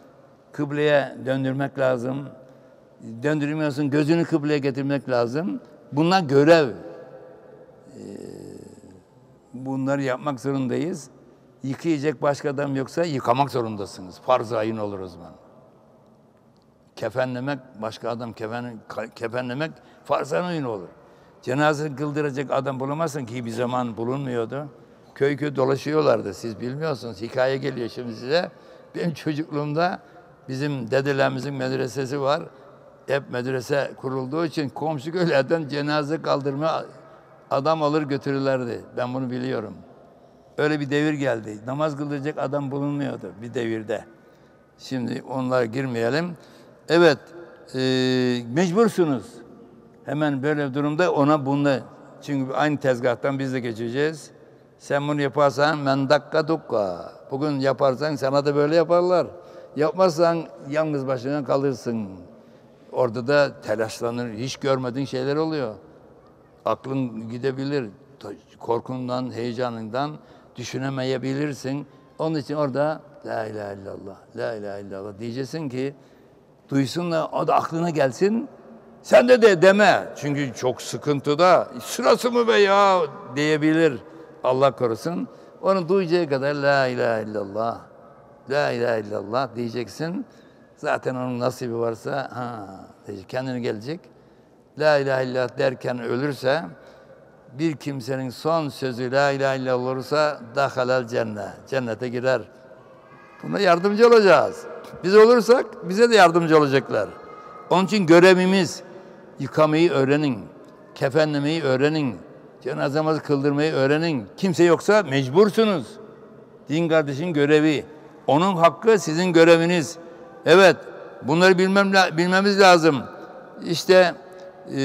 Kıbleye döndürmek lazım. Döndürmüyorsun, gözünü kıbleye getirmek lazım. Bunlar görev. Bunları yapmak zorundayız. Yıkayacak başka adam yoksa yıkamak zorundasınız. Farz-ı ayın olur o zaman. Kefenlemek, başka adam kefen, kefenlemek farz-ı ayın olur. Cenaze kıldıracak adam bulamazsın ki bir zaman bulunmuyordu. Köy köy dolaşıyorlardı. Siz bilmiyorsunuz. Hikaye geliyor şimdi size. Benim çocukluğumda Bizim dedelerimizin medresesi var. Hep medrese kurulduğu için komşu köylerden cenaze kaldırma adam alır götürürlerdi. Ben bunu biliyorum. Öyle bir devir geldi. Namaz kılacak adam bulunmuyordu bir devirde. Şimdi onlara girmeyelim. Evet, e, mecbursunuz. Hemen böyle bir durumda ona bunu çünkü aynı tezgahtan biz de geçeceğiz. Sen bunu yaparsan men dakka dukka. Bugün yaparsan sana da böyle yaparlar. Yapmazsan yalnız başına kalırsın. Orada da telaşlanır. Hiç görmediğin şeyler oluyor. Aklın gidebilir. Korkundan, heyecanından düşünemeyebilirsin. Onun için orada La ilahe illallah, La ilahe illallah diyeceksin ki duysun da o da aklına gelsin. Sen de de deme. Çünkü çok sıkıntıda. Sırası mı be ya diyebilir. Allah korusun. Onu duyacağı kadar La ilahe illallah, La ilahe illallah diyeceksin. Zaten onun nasibi varsa ha diyecek, kendine gelecek. La ilahe illallah derken ölürse bir kimsenin son sözü La ilahe illallah olursa dahalal cennet. Cennete girer. Buna yardımcı olacağız. Biz olursak bize de yardımcı olacaklar. Onun için görevimiz yıkamayı öğrenin, kefenlemeyi öğrenin, cenazemizi kıldırmayı öğrenin. Kimse yoksa mecbursunuz. Din kardeşin görevi. Onun hakkı sizin göreviniz. Evet, bunları bilmem bilmemiz lazım. İşte e,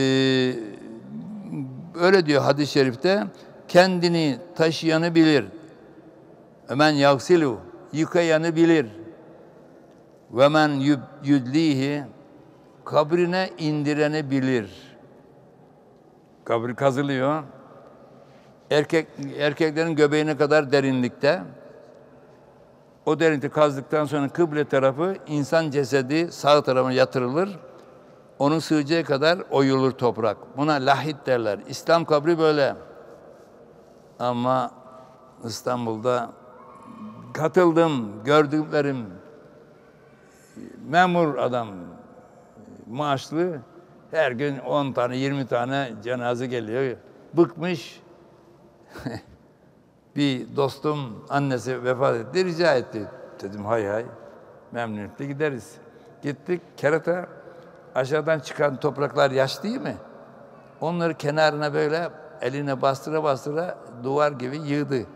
öyle diyor hadis-i şerifte kendini taşıyanı bilir. Hemen yaksilu yıkayanı bilir. Ve men yudlihi kabrine indireni bilir. Kabri kazılıyor. Erkek erkeklerin göbeğine kadar derinlikte. O derinlikte kazdıktan sonra kıble tarafı insan cesedi sağ tarafına yatırılır. Onun sığacağı kadar oyulur toprak. Buna lahit derler. İslam kabri böyle. Ama İstanbul'da katıldım, gördüklerim memur adam maaşlı her gün 10 tane 20 tane cenaze geliyor. Bıkmış. bir dostum annesi vefat etti rica etti. Dedim hay hay memnuniyetle gideriz. Gittik kerata aşağıdan çıkan topraklar yaş değil mi? Onları kenarına böyle eline bastıra bastıra duvar gibi yığdı.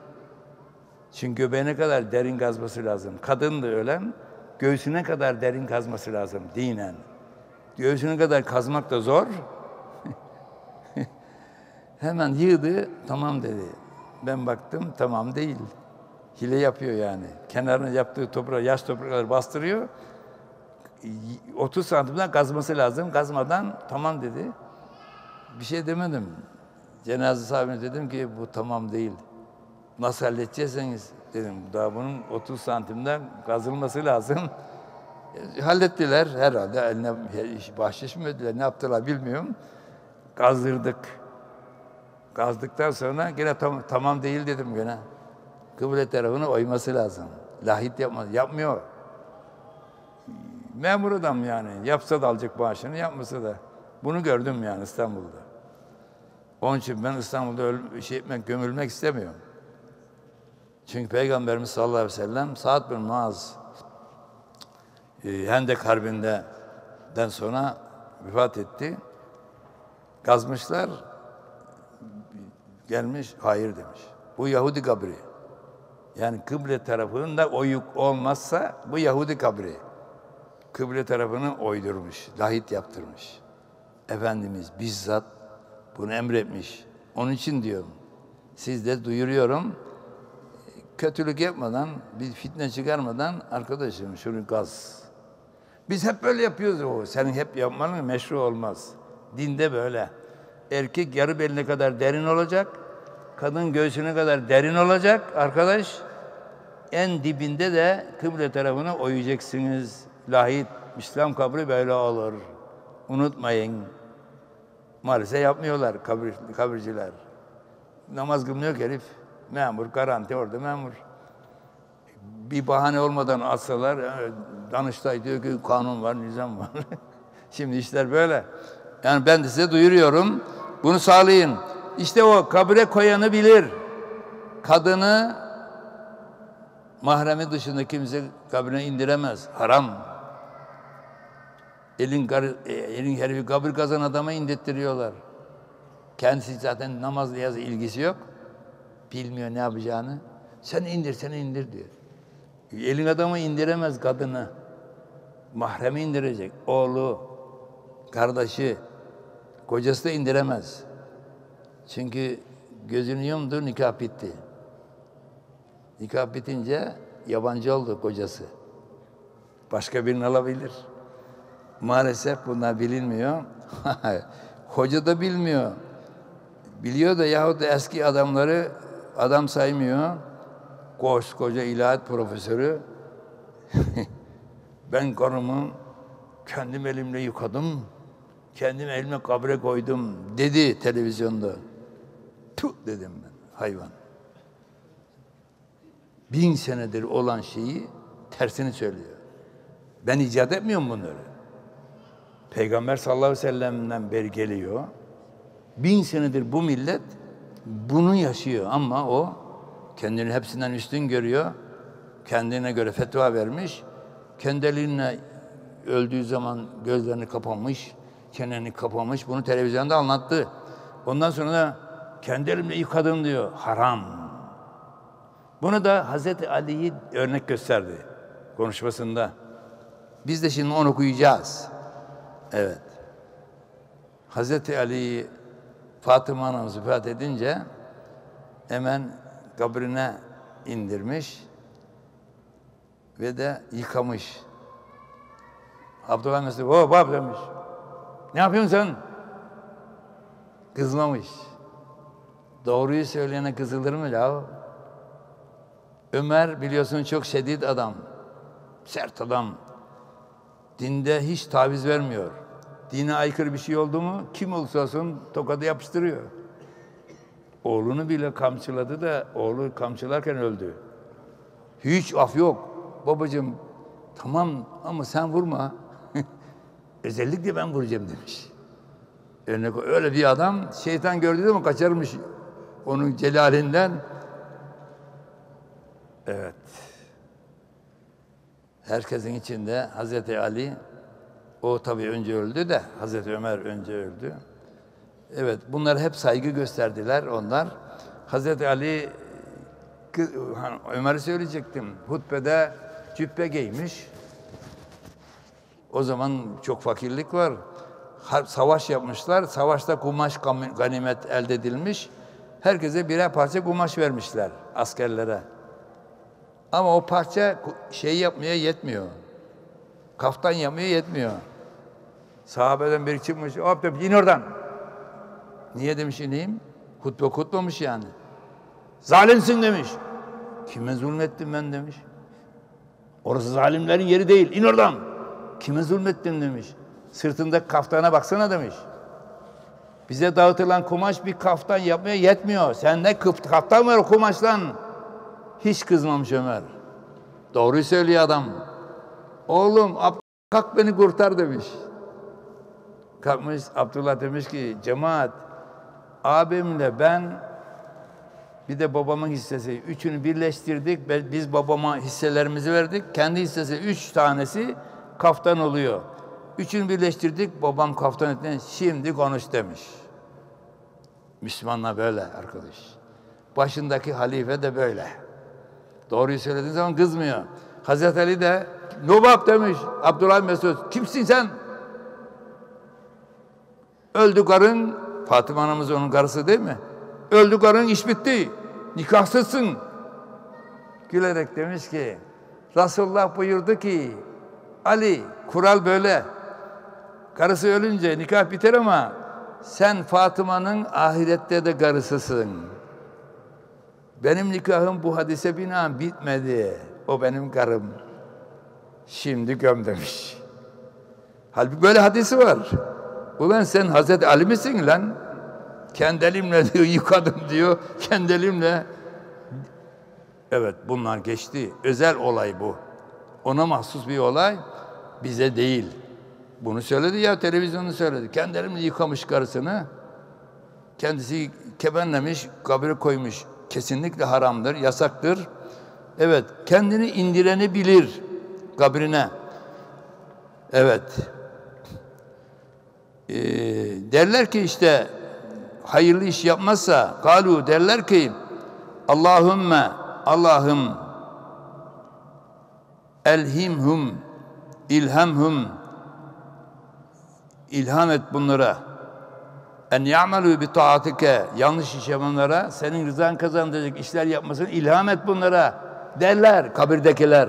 Çünkü göbeğine kadar derin kazması lazım. Kadın ölen göğsüne kadar derin kazması lazım dinen. Göğsüne kadar kazmak da zor. Hemen yığdı, tamam dedi. Ben baktım, tamam değil. Hile yapıyor yani. Kenarına yaptığı toprağı, yaş toprakları bastırıyor. 30 santimden kazması lazım. Kazmadan tamam dedi. Bir şey demedim. Cenaze sahibine dedim ki bu tamam değil. Nasıl halledeceksiniz dedim. Daha bunun 30 santimden kazılması lazım. E, hallettiler herhalde. Eline bahşiş mi ödediler, ne yaptılar bilmiyorum. Kazdırdık. Kazdıktan sonra yine tam, tamam değil dedim gene. Kıble tarafını oyması lazım. Lahit yapmaz. Yapmıyor. Memur adam yani. Yapsa da alacak bağışını, yapmasa da. Bunu gördüm yani İstanbul'da. Onun için ben İstanbul'da öl şey etmek, gömülmek istemiyorum. Çünkü Peygamberimiz sallallahu aleyhi ve sellem Sa'd bin Muaz e, Hendek Harbi'nden sonra vefat etti. Kazmışlar, gelmiş, hayır demiş. Bu Yahudi kabri. Yani kıble tarafında oyuk olmazsa bu Yahudi kabri. Kıble tarafını oydurmuş, lahit yaptırmış. Efendimiz bizzat bunu emretmiş. Onun için diyorum, siz de duyuruyorum, kötülük yapmadan, bir fitne çıkarmadan arkadaşım şunu gaz. Biz hep böyle yapıyoruz o. Senin hep yapmanın meşru olmaz. Dinde böyle. Erkek yarı beline kadar derin olacak. Kadın göğsüne kadar derin olacak arkadaş. En dibinde de kıble tarafını oyacaksınız. Lahit, İslam kabri böyle olur. Unutmayın. Maalesef yapmıyorlar kabir, kabirciler. Namaz kılmıyor herif. Memur, garanti orada memur. Bir bahane olmadan atsalar, e, Danıştay diyor ki kanun var, nizam var. Şimdi işler böyle. Yani ben de size duyuruyorum, bunu sağlayın. İşte o kabire koyanı bilir. Kadını mahremi dışında kimse kabrine indiremez. Haram. Elin, e, elin herifi kabir kazan adama indirttiriyorlar. Kendisi zaten namazla yazı ilgisi yok. Bilmiyor ne yapacağını. Sen indir, sen indir diyor. Elin adamı indiremez kadını. Mahremi indirecek. Oğlu, kardeşi, kocası da indiremez. Çünkü gözünü yumdu, nikah bitti. Nikah bitince yabancı oldu kocası. Başka birini alabilir. Maalesef bunlar bilinmiyor. Hoca da bilmiyor. Biliyor da yahut da eski adamları adam saymıyor. Koskoca ilahiyat profesörü. ben karımı kendim elimle yıkadım. Kendim elime kabre koydum dedi televizyonda. Tuh dedim ben hayvan. Bin senedir olan şeyi tersini söylüyor. Ben icat etmiyorum bunları. Peygamber sallallahu aleyhi ve sellem'den beri geliyor. Bin senedir bu millet bunu yaşıyor ama o kendini hepsinden üstün görüyor. Kendine göre fetva vermiş. Kendiliğine öldüğü zaman gözlerini kapamış, çeneni kapamış. Bunu televizyonda anlattı. Ondan sonra da kendi elimle yıkadım diyor. Haram. Bunu da Hazreti Ali'yi örnek gösterdi konuşmasında. Biz de şimdi onu okuyacağız. Evet. Hazreti Ali'yi Fatıma anamız vefat edince hemen kabrine indirmiş ve de yıkamış. Abdullah Mesih, o bab demiş. Ne yapıyorsun sen? Kızmamış. Doğruyu söyleyene kızılır mı ya? Ömer biliyorsun çok şiddet adam. Sert adam. Dinde hiç taviz vermiyor. Dine aykırı bir şey oldu mu kim olursa olsun tokadı yapıştırıyor. Oğlunu bile kamçıladı da oğlu kamçılarken öldü. Hiç af yok. Babacığım tamam ama sen vurma. Özellikle ben vuracağım demiş. Öyle, öyle bir adam şeytan gördüğü zaman kaçarmış onun celalinden. Evet. Herkesin içinde Hazreti Ali o tabii önce öldü de Hazreti Ömer önce öldü. Evet bunlar hep saygı gösterdiler onlar. Hazreti Ali Ömer'i söyleyecektim. Hutbede cübbe giymiş. O zaman çok fakirlik var. Savaş yapmışlar. Savaşta kumaş ganimet elde edilmiş. Herkese birer parça kumaş vermişler askerlere. Ama o parça şey yapmaya yetmiyor. Kaftan yapmaya yetmiyor. Sahabeden biri çıkmış. Hop in oradan. Niye demiş ineyim? Hutbe kutmamış yani. Zalimsin demiş. Kime zulmettim ben demiş. Orası zalimlerin yeri değil. İn oradan. Kime zulmettim demiş. Sırtında kaftana baksana demiş. Bize dağıtılan kumaş bir kaftan yapmaya yetmiyor. Sen ne kaftan var o kumaştan? Hiç kızmamış Ömer. Doğruyu söylüyor adam. Oğlum kalk beni kurtar demiş. Kalkmış Abdullah demiş ki cemaat abimle ben bir de babamın hissesi. Üçünü birleştirdik. Biz babama hisselerimizi verdik. Kendi hissesi üç tanesi kaftan oluyor. Üçünü birleştirdik. Babam kaftan etti. Şimdi konuş demiş. Müslümanlar böyle arkadaş. Başındaki halife de böyle. Doğruyu söylediğin zaman kızmıyor. Hazreti Ali de Nubab demiş. Abdullah Mesud. Kimsin sen? Öldü karın. Fatıma anamız onun karısı değil mi? Öldü karın iş bitti. Nikahsızsın. Gülerek demiş ki Resulullah buyurdu ki Ali kural böyle. Karısı ölünce nikah biter ama sen Fatıma'nın ahirette de karısısın. Benim nikahım bu hadise binaen bitmedi. O benim karım. Şimdi göm demiş. Halbuki böyle hadisi var. Ulan sen Hazreti Ali misin lan? Kendi elimle diyor yıkadım diyor. Kendi elimle. Evet bunlar geçti. Özel olay bu. Ona mahsus bir olay. Bize değil. Bunu söyledi ya televizyonu söyledi. Kendi elimle yıkamış karısını. Kendisi kebenlemiş, kabre koymuş. Kesinlikle haramdır, yasaktır. Evet, kendini indireni bilir kabrine. Evet. Ee, derler ki işte hayırlı iş yapmazsa kalu derler ki Allahümme Allah'ım elhimhum ilhamhum ilham et bunlara. En ya'melu bi taatike yanlış iş yapanlara senin rızan kazandıracak işler yapmasını ilham et bunlara. Derler kabirdekiler.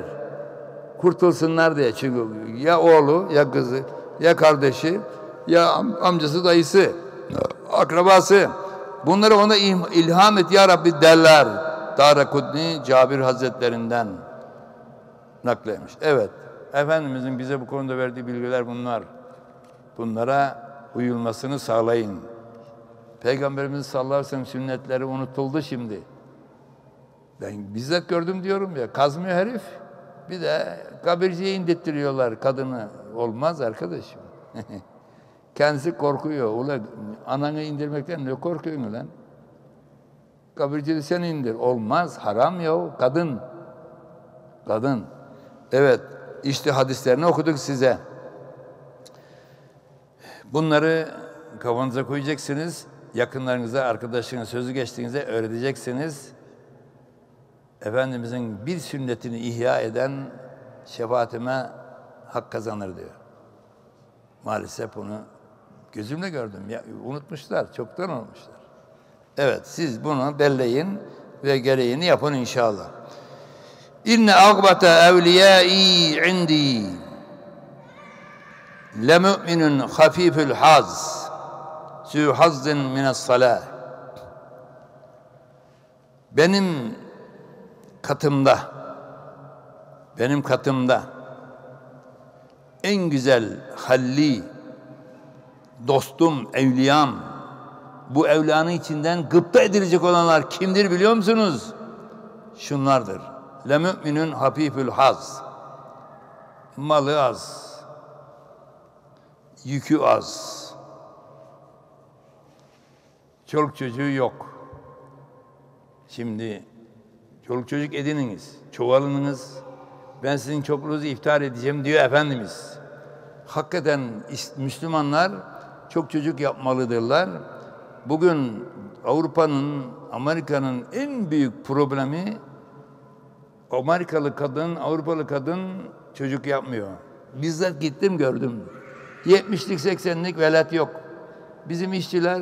Kurtulsunlar diye. Çünkü ya oğlu ya kızı ya kardeşi ya amcası dayısı akrabası bunları ona ilham et ya Rabbi derler Darakudni Cabir Hazretlerinden naklemiş. Evet. Efendimizin bize bu konuda verdiği bilgiler bunlar. Bunlara uyulmasını sağlayın. Peygamberimiz sallallahu aleyhi ve sellem sünnetleri unutuldu şimdi. Ben bizzat gördüm diyorum ya. Kazmıyor herif. Bir de kabirciye indirttiriyorlar kadını. Olmaz arkadaşım. Kendisi korkuyor. Ula ananı indirmekten ne korkuyorsun lan? Kabirciyi sen indir. Olmaz. Haram ya. Kadın. Kadın. Evet. işte hadislerini okuduk size. Bunları kafanıza koyacaksınız. Yakınlarınıza, arkadaşlarınıza sözü geçtiğinizde öğreteceksiniz. Efendimizin bir sünnetini ihya eden şefaatime hak kazanır diyor. Maalesef bunu gözümle gördüm. Ya, unutmuşlar, çoktan unutmuşlar. Evet, siz bunu belleyin ve gereğini yapın inşallah. İnne agbate evliyai indi lemu'minun hafifül haz sü hazzin mines salah benim katımda benim katımda en güzel halli dostum, evliyam bu evliyanın içinden gıpta edilecek olanlar kimdir biliyor musunuz? Şunlardır. Le müminün hafifül haz. Malı az. Yükü az. Çoluk çocuğu yok. Şimdi çoluk çocuk edininiz, çoğalınız. Ben sizin çokluğunuzu iftar edeceğim diyor Efendimiz. Hakikaten Müslümanlar çok çocuk yapmalıdırlar. Bugün Avrupa'nın, Amerika'nın en büyük problemi Amerikalı kadın, Avrupalı kadın çocuk yapmıyor. Bizzat gittim gördüm. 70'lik 80'lik velet yok. Bizim işçiler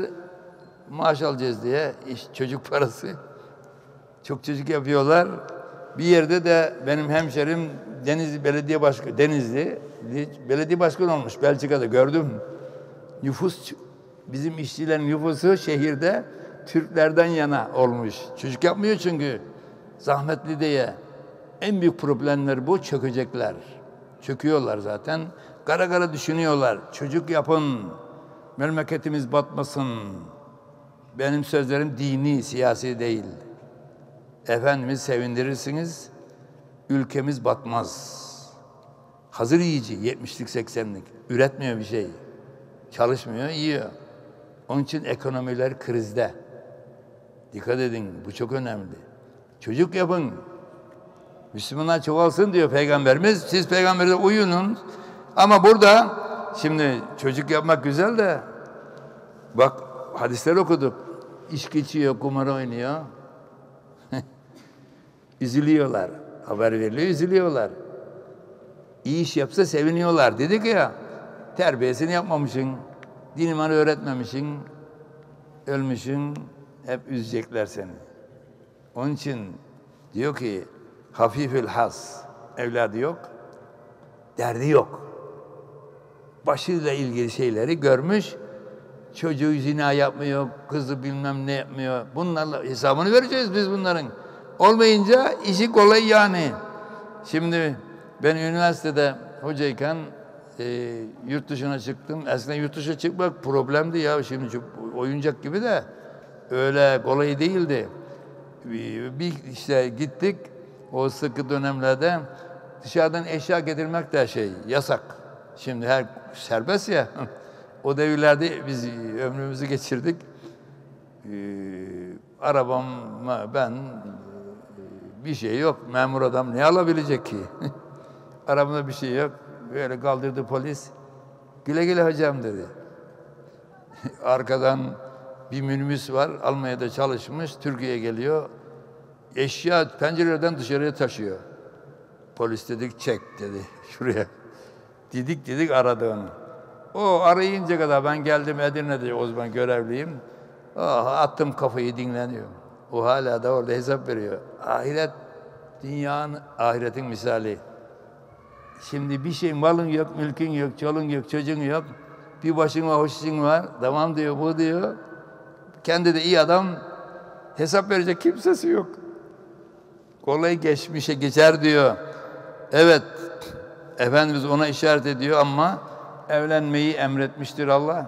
maaş alacağız diye iş, çocuk parası çok çocuk yapıyorlar. Bir yerde de benim hemşerim Denizli Belediye Başkanı, Denizli belediye başkanı olmuş Belçika'da gördüm. Nüfus bizim işçilerin nüfusu şehirde Türklerden yana olmuş. Çocuk yapmıyor çünkü zahmetli diye. En büyük problemler bu çökecekler. Çöküyorlar zaten. Kara kara düşünüyorlar. Çocuk yapın. Memleketimiz batmasın. Benim sözlerim dini, siyasi değil. Efendimiz sevindirirsiniz. Ülkemiz batmaz. Hazır yiyici, 70'lik 80'lik. Üretmiyor bir şey. Çalışmıyor, yiyor. Onun için ekonomiler krizde. Dikkat edin, bu çok önemli. Çocuk yapın. Müslümanlar çoğalsın diyor Peygamberimiz. Siz Peygamber'e uyunun. Ama burada şimdi çocuk yapmak güzel de bak hadisler okuduk. İçki içiyor, kumar oynuyor. üzülüyorlar. Haber veriliyor, üzülüyorlar. İyi iş yapsa seviniyorlar. Dedik ya, terbiyesini yapmamışsın, din imanı öğretmemişsin, ölmüşsün, hep üzecekler seni. Onun için diyor ki, hafifül has, evladı yok, derdi yok. Başıyla ilgili şeyleri görmüş, çocuğu zina yapmıyor, kızı bilmem ne yapmıyor. Bunlarla hesabını vereceğiz biz bunların. Olmayınca işi kolay yani. Şimdi ben üniversitede hocayken e, yurt dışına çıktım. Eskiden yurt dışına çıkmak problemdi ya. Şimdi oyuncak gibi de öyle kolay değildi. Bir işte gittik o sıkı dönemlerde dışarıdan eşya getirmek de şey yasak. Şimdi her serbest ya. o devirlerde biz ömrümüzü geçirdik. Ee, arabama ben bir şey yok. Memur adam ne alabilecek ki? Arabamda bir şey yok. Böyle kaldırdı polis. Güle güle hocam dedi. Arkadan bir minibüs var. Almanya'da çalışmış. Türkiye'ye geliyor. Eşya pencereden dışarıya taşıyor. Polis dedik çek dedi şuraya. Didik dedik aradı. O arayınca kadar ben geldim Edirne'de o zaman görevliyim. Oh, attım kafayı dinleniyor. O hala da orada hesap veriyor. Ahiret dünyanın ahiretin misali. Şimdi bir şey malın yok, mülkün yok, çolun yok, çocuğun yok. Bir başın var, hoş işin var. Tamam diyor, bu diyor. Kendi de iyi adam. Hesap verecek kimsesi yok. Kolay geçmişe geçer diyor. Evet, Efendimiz ona işaret ediyor ama evlenmeyi emretmiştir Allah.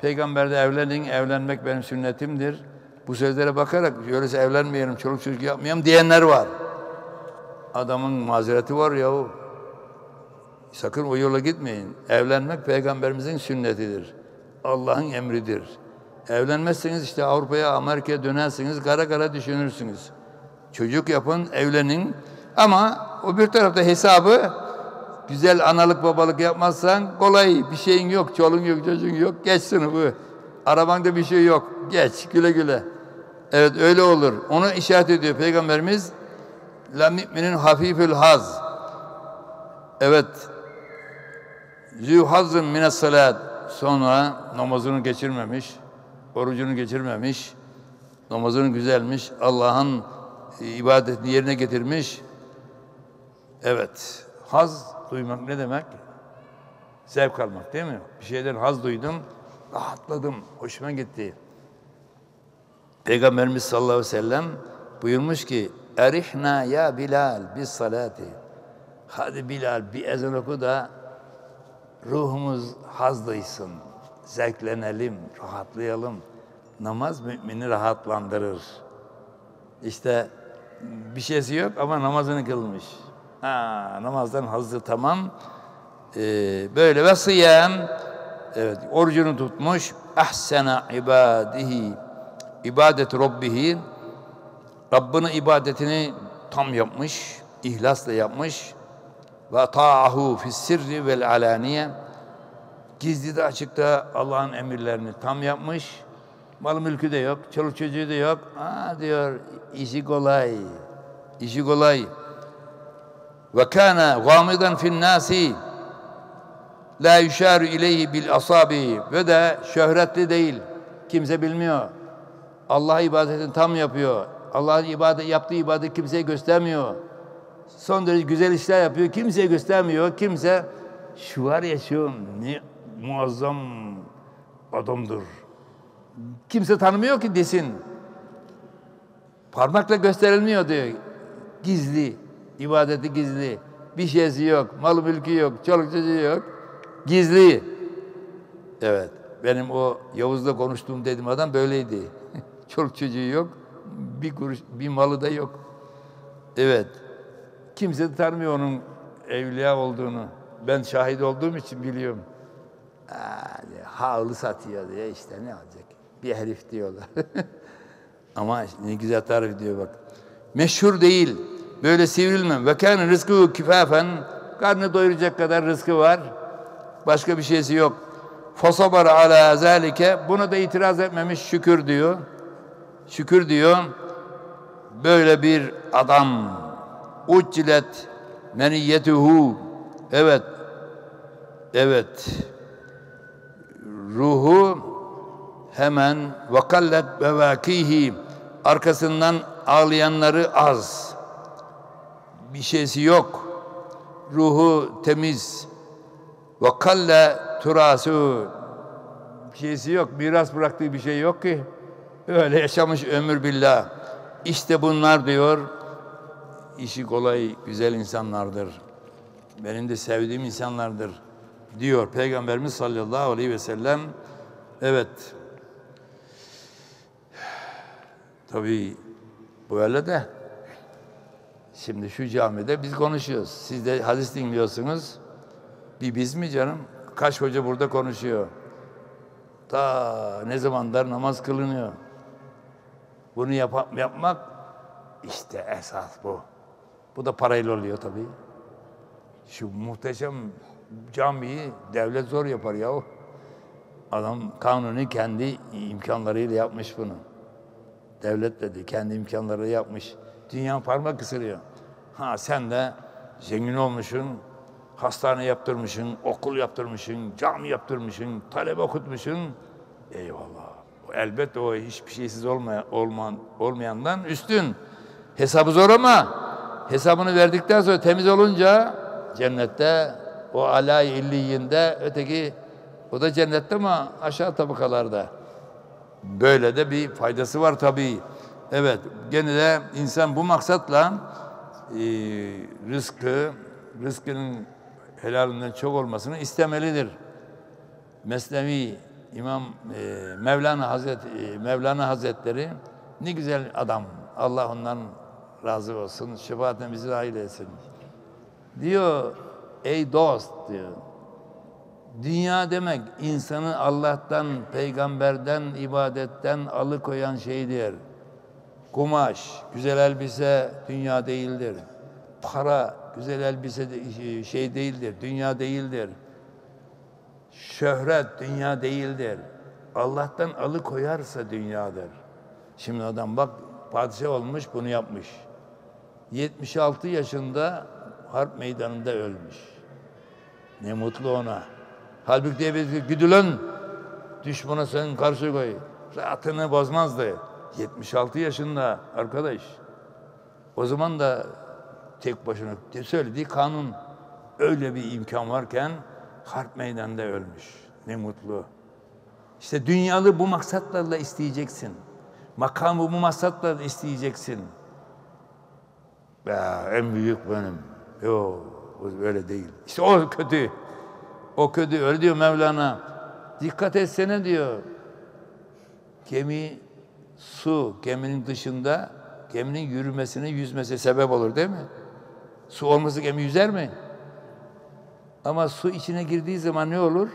Peygamber de evlenin, evlenmek benim sünnetimdir. Bu sözlere bakarak öyleyse evlenmeyelim, çoluk çocuk yapmayalım diyenler var. Adamın mazereti var yahu. Sakın o yola gitmeyin. Evlenmek peygamberimizin sünnetidir. Allah'ın emridir. Evlenmezseniz işte Avrupa'ya, Amerika'ya dönersiniz, kara kara düşünürsünüz. Çocuk yapın, evlenin. Ama o bir tarafta hesabı güzel analık babalık yapmazsan kolay. Bir şeyin yok, çolun yok, çocuğun yok. Geç sınıfı. Arabanda bir şey yok. Geç, güle güle. Evet öyle olur. Onu işaret ediyor Peygamberimiz. La müminin hafifül haz. Evet. Zü hazzın mine salat. Sonra namazını geçirmemiş, orucunu geçirmemiş, namazını güzelmiş, Allah'ın ibadetini yerine getirmiş. Evet. Haz duymak ne demek? Zevk almak değil mi? Bir şeyden haz duydum, rahatladım, hoşuma gitti. Peygamberimiz sallallahu aleyhi ve sellem buyurmuş ki Erihna ya Bilal bis salati. Hadi Bilal bir ezan oku da ruhumuz haz duysın. Zevklenelim, rahatlayalım. Namaz mümini rahatlandırır. İşte bir şeysi yok ama namazını kılmış. Ha, namazdan hazır tamam. Ee, böyle ve sıyam. Evet, orucunu tutmuş. Ahsena ibadihi. İbadet Rabbihi. Rabbinin ibadetini tam yapmış. ihlasla yapmış. Ve ta'ahu fis sirri vel alaniye. Gizli de açıkta Allah'ın emirlerini tam yapmış. Mal mülkü de yok, çoluk çocuğu da yok. Aa diyor, işi kolay. İşi kolay. Ve kana gamidan fin nasi la yuşaru ileyhi bil asabi ve de şöhretli değil. Kimse bilmiyor. Allah ibadetini tam yapıyor. Allah'ın ibadet yaptığı ibadet kimseye göstermiyor. Son derece güzel işler yapıyor. Kimseye göstermiyor. Kimse şu var ya şu ne muazzam adamdır. Kimse tanımıyor ki desin. Parmakla gösterilmiyor diyor. Gizli. ibadeti gizli. Bir şeysi yok. Malı mülkü yok. Çoluk çocuğu yok. Gizli. Evet. Benim o Yavuz'la konuştuğum dedim adam böyleydi. Çoluk çocuğu yok. Bir kuruş, bir malı da yok. Evet. Kimse de tanımıyor onun evliya olduğunu. Ben şahit olduğum için biliyorum. Yani, havlu satıyor diye işte ne olacak? Bir herif diyorlar. Ama ne güzel tarif diyor bak. Meşhur değil. Böyle sivrilmem. Ve kâne rızkı kifafen. Karnı doyuracak kadar rızkı var. Başka bir şeysi yok. Fasabar ala zalike. Buna da itiraz etmemiş şükür diyor. Şükür diyor. Böyle bir adam uccilet meniyyetuhu evet. Evet. Ruhu hemen vakallet bevakihi. Arkasından ağlayanları az. Bir şeysi yok. Ruhu temiz. Vakalle turasu bir şeysi yok. Miras bıraktığı bir şey yok ki. Öyle yaşamış ömür billah. İşte bunlar diyor işi kolay, güzel insanlardır. Benim de sevdiğim insanlardır diyor Peygamberimiz sallallahu aleyhi ve sellem. Evet. Tabii böyle de şimdi şu camide biz konuşuyoruz. Siz de hadis dinliyorsunuz. Bir biz mi canım? Kaç hoca burada konuşuyor. Ta ne zamanlar namaz kılınıyor. Bunu yap yapmak işte esas bu. Bu da parayla oluyor tabii. Şu muhteşem camiyi devlet zor yapar ya. Adam kanuni kendi imkanlarıyla yapmış bunu. Devlet dedi kendi imkanlarıyla yapmış. Dünya parmak ısırıyor. Ha sen de zengin olmuşsun, hastane yaptırmışsın, okul yaptırmışsın, cami yaptırmışsın, talebe okutmuşsun. Eyvallah. Elbette o hiçbir şeysiz olmayan, olmayandan üstün. Hesabı zor ama hesabını verdikten sonra temiz olunca cennette o alay illiyinde öteki o da cennette ama aşağı tabakalarda. Böyle de bir faydası var tabii. Evet, gene de insan bu maksatla e, rızkı, rızkının helalinden çok olmasını istemelidir. Mesnevi İmam e, Mevlana Hazret e, Mevlana Hazretleri ne güzel adam. Allah ondan razı olsun. Şefaatine bizi dahil etsin. Diyor ey dost diyor. Dünya demek insanı Allah'tan, peygamberden, ibadetten alıkoyan şeydir. Kumaş, güzel elbise dünya değildir. Para, güzel elbise de, şey değildir, dünya değildir. Şöhret dünya değildir. Allah'tan alıkoyarsa dünyadır. Şimdi adam bak padişah olmuş bunu yapmış. 76 yaşında harp meydanında ölmüş. Ne mutlu ona. Halbuki diye bir güdülen düşmana sen karşı koy. Rahatını bozmazdı. 76 yaşında arkadaş. O zaman da tek başına söylediği kanun öyle bir imkan varken harp meydanında ölmüş. Ne mutlu. İşte dünyalı bu maksatlarla isteyeceksin. Makamı bu maksatlarla isteyeceksin. Ya, en büyük benim. Yok öyle değil. İşte o kötü. O kötü. Öyle diyor Mevlana. Dikkat etsene diyor. Gemi su geminin dışında geminin yürümesine yüzmesi sebep olur değil mi? Su olması gemi yüzer mi? Ama su içine girdiği zaman ne olur?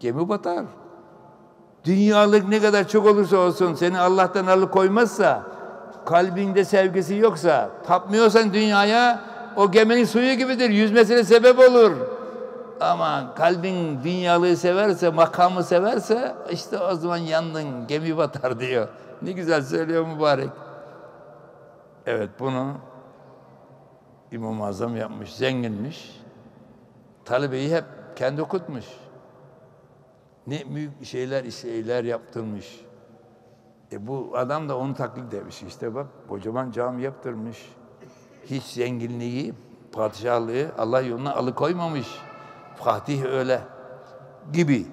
Gemi batar. Dünyalık ne kadar çok olursa olsun seni Allah'tan alıkoymazsa, kalbinde sevgisi yoksa, tapmıyorsan dünyaya o geminin suyu gibidir. Yüzmesine sebep olur. Ama kalbin dünyalığı severse, makamı severse işte o zaman yandın, gemi batar diyor. Ne güzel söylüyor mübarek. Evet bunu İmam-ı Azam yapmış, zenginmiş. Talebeyi hep kendi okutmuş. Ne büyük şeyler, şeyler yaptırmış. E bu adam da onu taklit etmiş. İşte bak kocaman cami yaptırmış. Hiç zenginliği, padişahlığı Allah yoluna alıkoymamış. Fatih öyle gibi.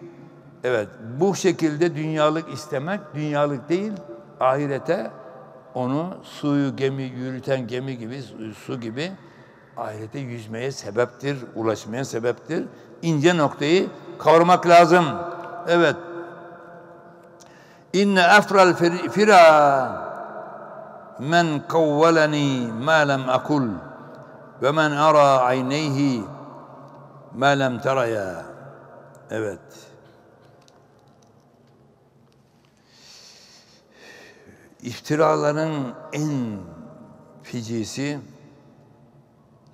Evet bu şekilde dünyalık istemek dünyalık değil ahirete onu suyu gemi yürüten gemi gibi su gibi ahirete yüzmeye sebeptir, ulaşmaya sebeptir. İnce noktayı kavramak lazım. Evet. İnne efral fira men kavveleni ma lem akul ve men ara ayneyhi ma lem teraya. Evet. İftiraların en ficisi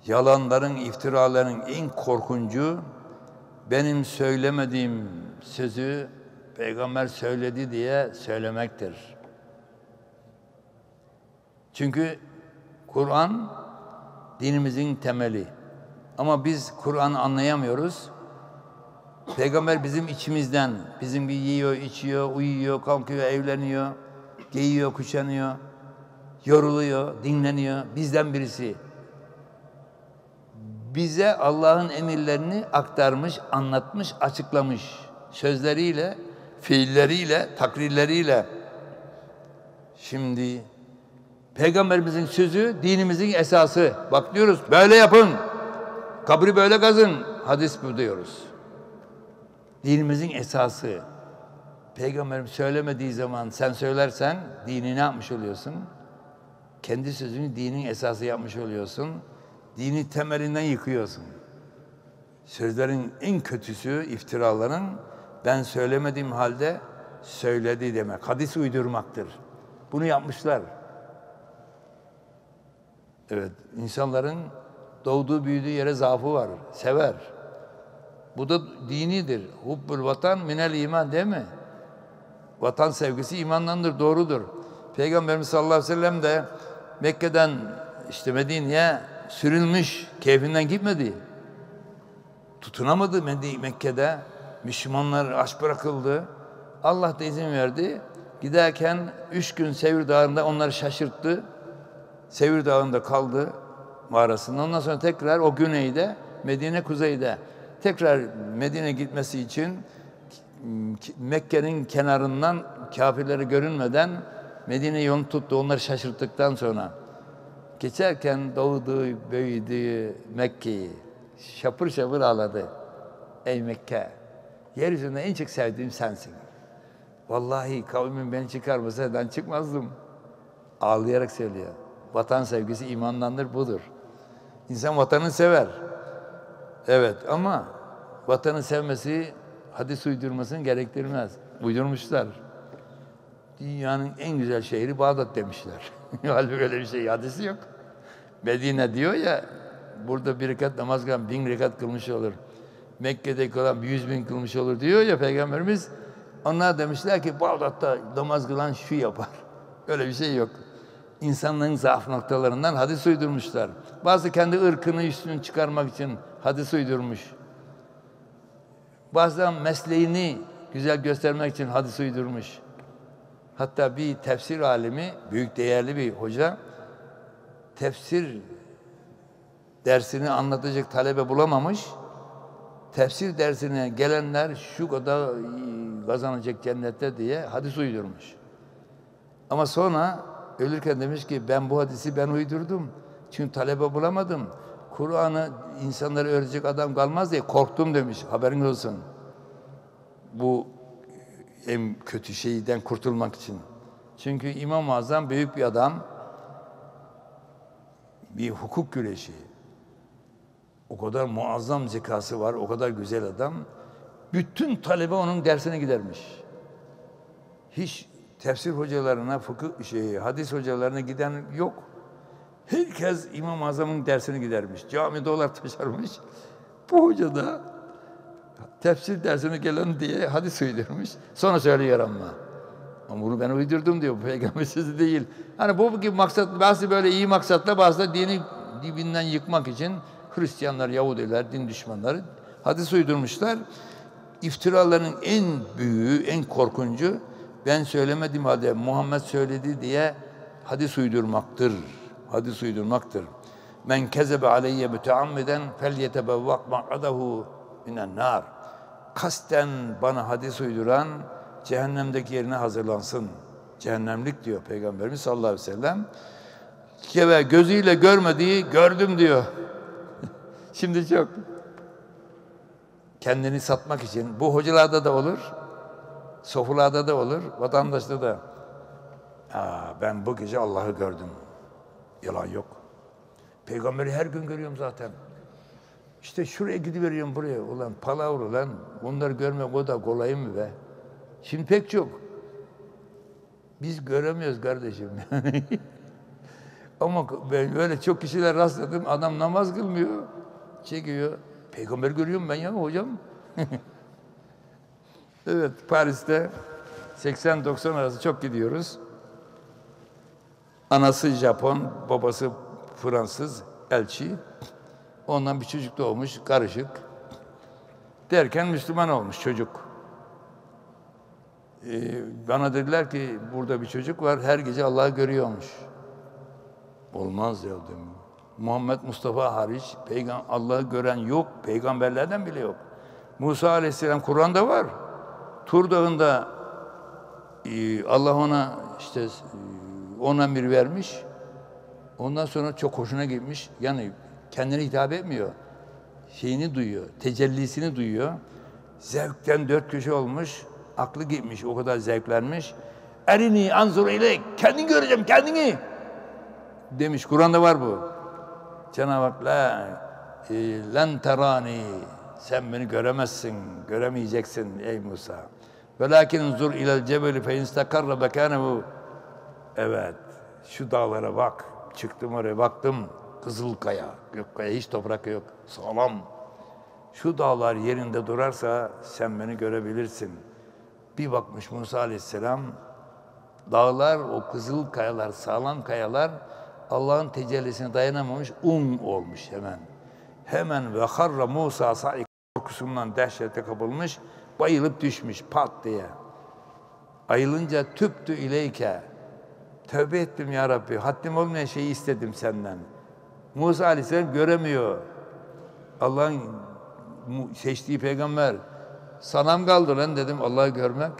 yalanların, iftiraların en korkuncu benim söylemediğim sözü peygamber söyledi diye söylemektir. Çünkü Kur'an dinimizin temeli. Ama biz Kur'an'ı anlayamıyoruz. Peygamber bizim içimizden, bizim gibi yiyor, içiyor, uyuyor, kalkıyor, evleniyor, giyiyor, kuşanıyor, yoruluyor, dinleniyor. Bizden birisi bize Allah'ın emirlerini aktarmış, anlatmış, açıklamış. Sözleriyle, fiilleriyle, takrirleriyle. Şimdi Peygamberimizin sözü dinimizin esası. Bak diyoruz böyle yapın. Kabri böyle kazın. Hadis bu diyoruz. Dinimizin esası. Peygamberim söylemediği zaman sen söylersen dini ne yapmış oluyorsun? Kendi sözünü dinin esası yapmış oluyorsun dini temelinden yıkıyorsun. Sözlerin en kötüsü iftiraların ben söylemediğim halde söyledi demek. Hadis uydurmaktır. Bunu yapmışlar. Evet, insanların doğduğu büyüdüğü yere zaafı var, sever. Bu da dinidir. Hubbul vatan minel iman değil mi? Vatan sevgisi imandandır, doğrudur. Peygamberimiz sallallahu aleyhi ve sellem de Mekke'den işte Medine'ye sürülmüş, keyfinden gitmedi. Tutunamadı Medi- Mekke'de. Müslümanlar aç bırakıldı. Allah da izin verdi. Giderken üç gün Sevir Dağı'nda onları şaşırttı. Sevir Dağı'nda kaldı mağarasında. Ondan sonra tekrar o güneyde, Medine kuzeyde. Tekrar Medine gitmesi için Mekke'nin kenarından kafirleri görünmeden Medine yolunu tuttu. Onları şaşırttıktan sonra. Geçerken doğdu, büyüdü Mekke'yi. Şapır şapır ağladı. Ey Mekke, yeryüzünde en çok sevdiğim sensin. Vallahi kavmin beni çıkarmasa ben çıkmazdım. Ağlayarak söylüyor. Vatan sevgisi imandandır budur. İnsan vatanını sever. Evet ama vatanı sevmesi hadis uydurmasını gerektirmez. Uydurmuşlar. Dünyanın en güzel şehri Bağdat demişler. Halbuki öyle bir şey hadisi yok. Medine diyor ya burada bir rekat namaz kılan bin rekat kılmış olur. Mekke'de kılan yüz bin kılmış olur diyor ya Peygamberimiz. Onlar demişler ki Bağdat'ta namaz kılan şu yapar. Öyle bir şey yok. İnsanların zaaf noktalarından hadis uydurmuşlar. Bazı kendi ırkını üstünü çıkarmak için hadis uydurmuş. Bazen mesleğini güzel göstermek için hadis uydurmuş. Hatta bir tefsir alimi, büyük değerli bir hoca, tefsir dersini anlatacak talebe bulamamış. Tefsir dersine gelenler şu kadar kazanacak cennette diye hadis uydurmuş. Ama sonra ölürken demiş ki ben bu hadisi ben uydurdum. Çünkü talebe bulamadım. Kur'an'ı insanlara öğretecek adam kalmaz diye korktum demiş. Haberin olsun. Bu en kötü şeyden kurtulmak için. Çünkü İmam-ı Azam büyük bir adam. Bir hukuk güreşi. O kadar muazzam zekası var, o kadar güzel adam. Bütün talebe onun dersine gidermiş. Hiç tefsir hocalarına, fıkıh şey, hadis hocalarına giden yok. Herkes İmam-ı Azam'ın dersine gidermiş. Cami dolar taşarmış. Bu hoca da tefsir dersine gelen diye hadis uydurmuş. Sonra söylüyor ama. Ama bunu ben uydurdum diyor. Bu peygamber sözü değil. Hani bu gibi maksat, bazı böyle iyi maksatla bazı da dini dibinden yıkmak için Hristiyanlar, Yahudiler, din düşmanları hadis uydurmuşlar. İftiraların en büyüğü, en korkuncu ben söylemedim halde Muhammed söyledi diye hadis uydurmaktır. Hadis uydurmaktır. Men kezebe aleyye müteammiden fel yetebevvak ma'adahu minen nar. Kasten bana hadis uyduran cehennemdeki yerine hazırlansın. Cehennemlik diyor Peygamberimiz sallallahu aleyhi ve sellem. Ve gözüyle görmediği gördüm diyor. Şimdi çok. Kendini satmak için. Bu hocalarda da olur. Sofularda da olur. Vatandaşta da. Aa, ben bu gece Allah'ı gördüm. Yalan yok. Peygamberi her gün görüyorum zaten. İşte şuraya gidiveriyorum buraya. Ulan palavra ulan. Bunları görmek o da kolay mı be? Şimdi pek çok. Biz göremiyoruz kardeşim. Ama ben böyle çok kişiler rastladım. Adam namaz kılmıyor. Çekiyor. Peygamber görüyorum ben ya hocam. evet Paris'te 80-90 arası çok gidiyoruz. Anası Japon, babası Fransız, elçi. Ondan bir çocuk doğmuş, karışık. Derken Müslüman olmuş çocuk. Ee, bana dediler ki burada bir çocuk var, her gece Allah'ı görüyormuş. Olmaz ya dedim. Muhammed Mustafa hariç peygam Allah'ı gören yok, peygamberlerden bile yok. Musa Aleyhisselam Kur'an'da var. Tur Dağı'nda e, Allah ona işte e, ona emir vermiş. Ondan sonra çok hoşuna gitmiş. Yani kendine hitap etmiyor. Şeyini duyuyor, tecellisini duyuyor. Zevkten dört köşe olmuş, aklı gitmiş, o kadar zevklenmiş. Erini anzur ile, kendini göreceğim, kendini. Demiş, Kur'an'da var bu. Cenab-ı Hak, la, e, len terani, sen beni göremezsin, göremeyeceksin ey Musa. Velakin zur ilel cebeli fe instakarra bekânehu. Evet, şu dağlara bak. Çıktım oraya baktım. Kızılkaya, Gökkaya hiç toprak yok. Sağlam. Şu dağlar yerinde durarsa sen beni görebilirsin. Bir bakmış Musa Aleyhisselam dağlar, o kızıl kayalar, sağlam kayalar Allah'ın tecellisine dayanamamış, un olmuş hemen. Hemen ve harra Musa saik korkusundan dehşete kapılmış, bayılıp düşmüş pat diye. Ayılınca tüptü ileyke. Tövbe ettim ya Rabbi. Haddim olmayan şeyi istedim senden. Musa Aleyhisselam göremiyor. Allah'ın seçtiği peygamber. Sanam kaldı lan dedim Allah'ı görmek.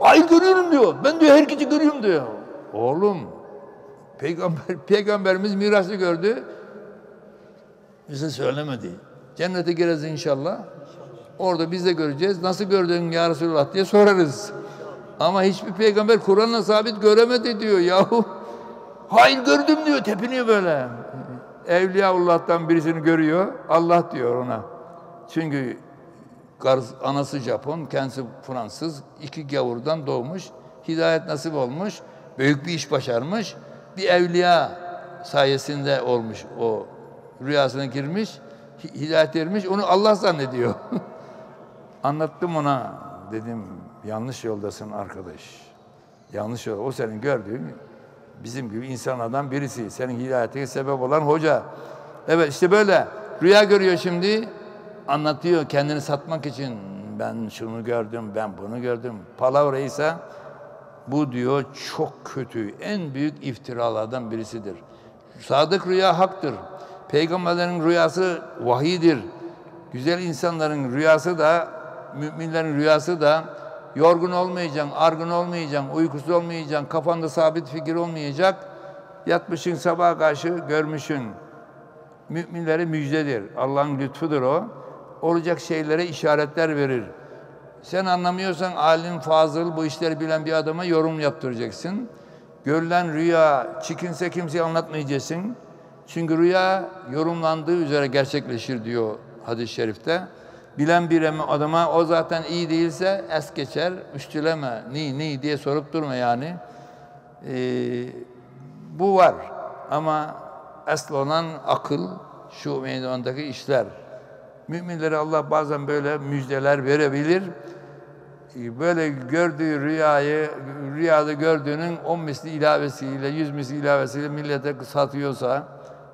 Ay görüyorum diyor. Ben diyor herkesi görüyorum diyor. Oğlum peygamber peygamberimiz mirası gördü. Bize söylemedi. Cennete gireriz inşallah. Orada biz de göreceğiz. Nasıl gördün ya Resulullah diye sorarız. Ama hiçbir peygamber Kur'an'la sabit göremedi diyor yahu. Hayır gördüm diyor tepiniyor böyle. Evliyaullah'tan birisini görüyor. Allah diyor ona. Çünkü anası Japon, kendisi Fransız. iki gavurdan doğmuş. Hidayet nasip olmuş. Büyük bir iş başarmış. Bir evliya sayesinde olmuş o. Rüyasına girmiş. Hidayet ermiş. Onu Allah zannediyor. Anlattım ona. Dedim yanlış yoldasın arkadaş. Yanlış yol. O senin gördüğün bizim gibi insanlardan birisi. Senin hidayetine sebep olan hoca. Evet işte böyle. Rüya görüyor şimdi. Anlatıyor kendini satmak için. Ben şunu gördüm, ben bunu gördüm. Palavra ise bu diyor çok kötü, en büyük iftiralardan birisidir. Sadık rüya haktır. Peygamberlerin rüyası vahidir. Güzel insanların rüyası da, müminlerin rüyası da yorgun olmayacaksın, argın olmayacaksın, uykusuz olmayacaksın, kafanda sabit fikir olmayacak. Yatmışın sabah karşı görmüşün. Müminlere müjdedir. Allah'ın lütfudur o. Olacak şeylere işaretler verir. Sen anlamıyorsan alim, fazıl, bu işleri bilen bir adama yorum yaptıracaksın. Görülen rüya çikinse kimseye anlatmayacaksın. Çünkü rüya yorumlandığı üzere gerçekleşir diyor hadis-i şerifte. Bilen bir adama o zaten iyi değilse es geçer, üstüleme, ni ni diye sorup durma yani. Ee, bu var ama asıl olan akıl, şu meydandaki işler. Müminlere Allah bazen böyle müjdeler verebilir. Böyle gördüğü rüyayı, rüyada gördüğünün on misli ilavesiyle, yüz misli ilavesiyle millete satıyorsa,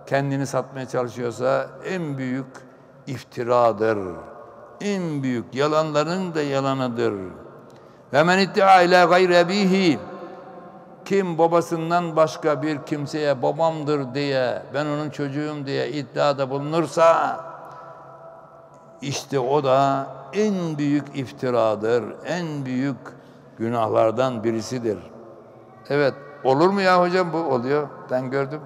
kendini satmaya çalışıyorsa en büyük iftiradır en büyük yalanların da yalanıdır. Ve men iddia ila gayre bihi kim babasından başka bir kimseye babamdır diye, ben onun çocuğum diye iddiada bulunursa işte o da en büyük iftiradır, en büyük günahlardan birisidir. Evet, olur mu ya hocam bu? Oluyor. Ben gördüm.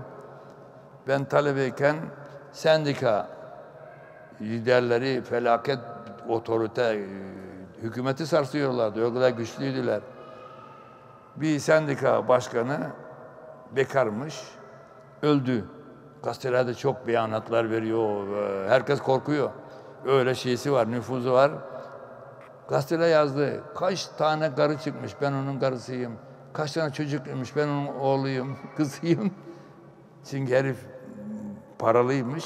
Ben talebeyken sendika liderleri felaket otorite, e, hükümeti sarsıyorlardı. Kadar güçlüydüler. Bir sendika başkanı bekarmış, öldü. Gazetelerde çok beyanatlar veriyor. Herkes korkuyor. Öyle şeysi var, nüfuzu var. Gazetede yazdı. Kaç tane karı çıkmış, ben onun karısıyım. Kaç tane çocuk ölmüş, ben onun oğluyum, kızıyım. Çünkü herif paralıymış.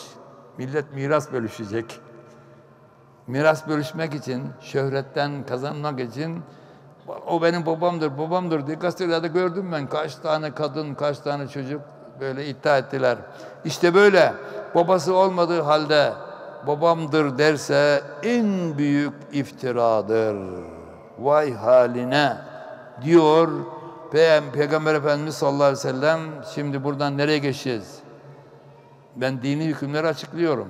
Millet miras bölüşecek miras bölüşmek için, şöhretten kazanmak için o benim babamdır, babamdır diye gazetelerde gördüm ben. Kaç tane kadın, kaç tane çocuk böyle iddia ettiler. İşte böyle babası olmadığı halde babamdır derse en büyük iftiradır. Vay haline diyor Peygamber Efendimiz sallallahu aleyhi ve sellem. Şimdi buradan nereye geçeceğiz? Ben dini hükümleri açıklıyorum.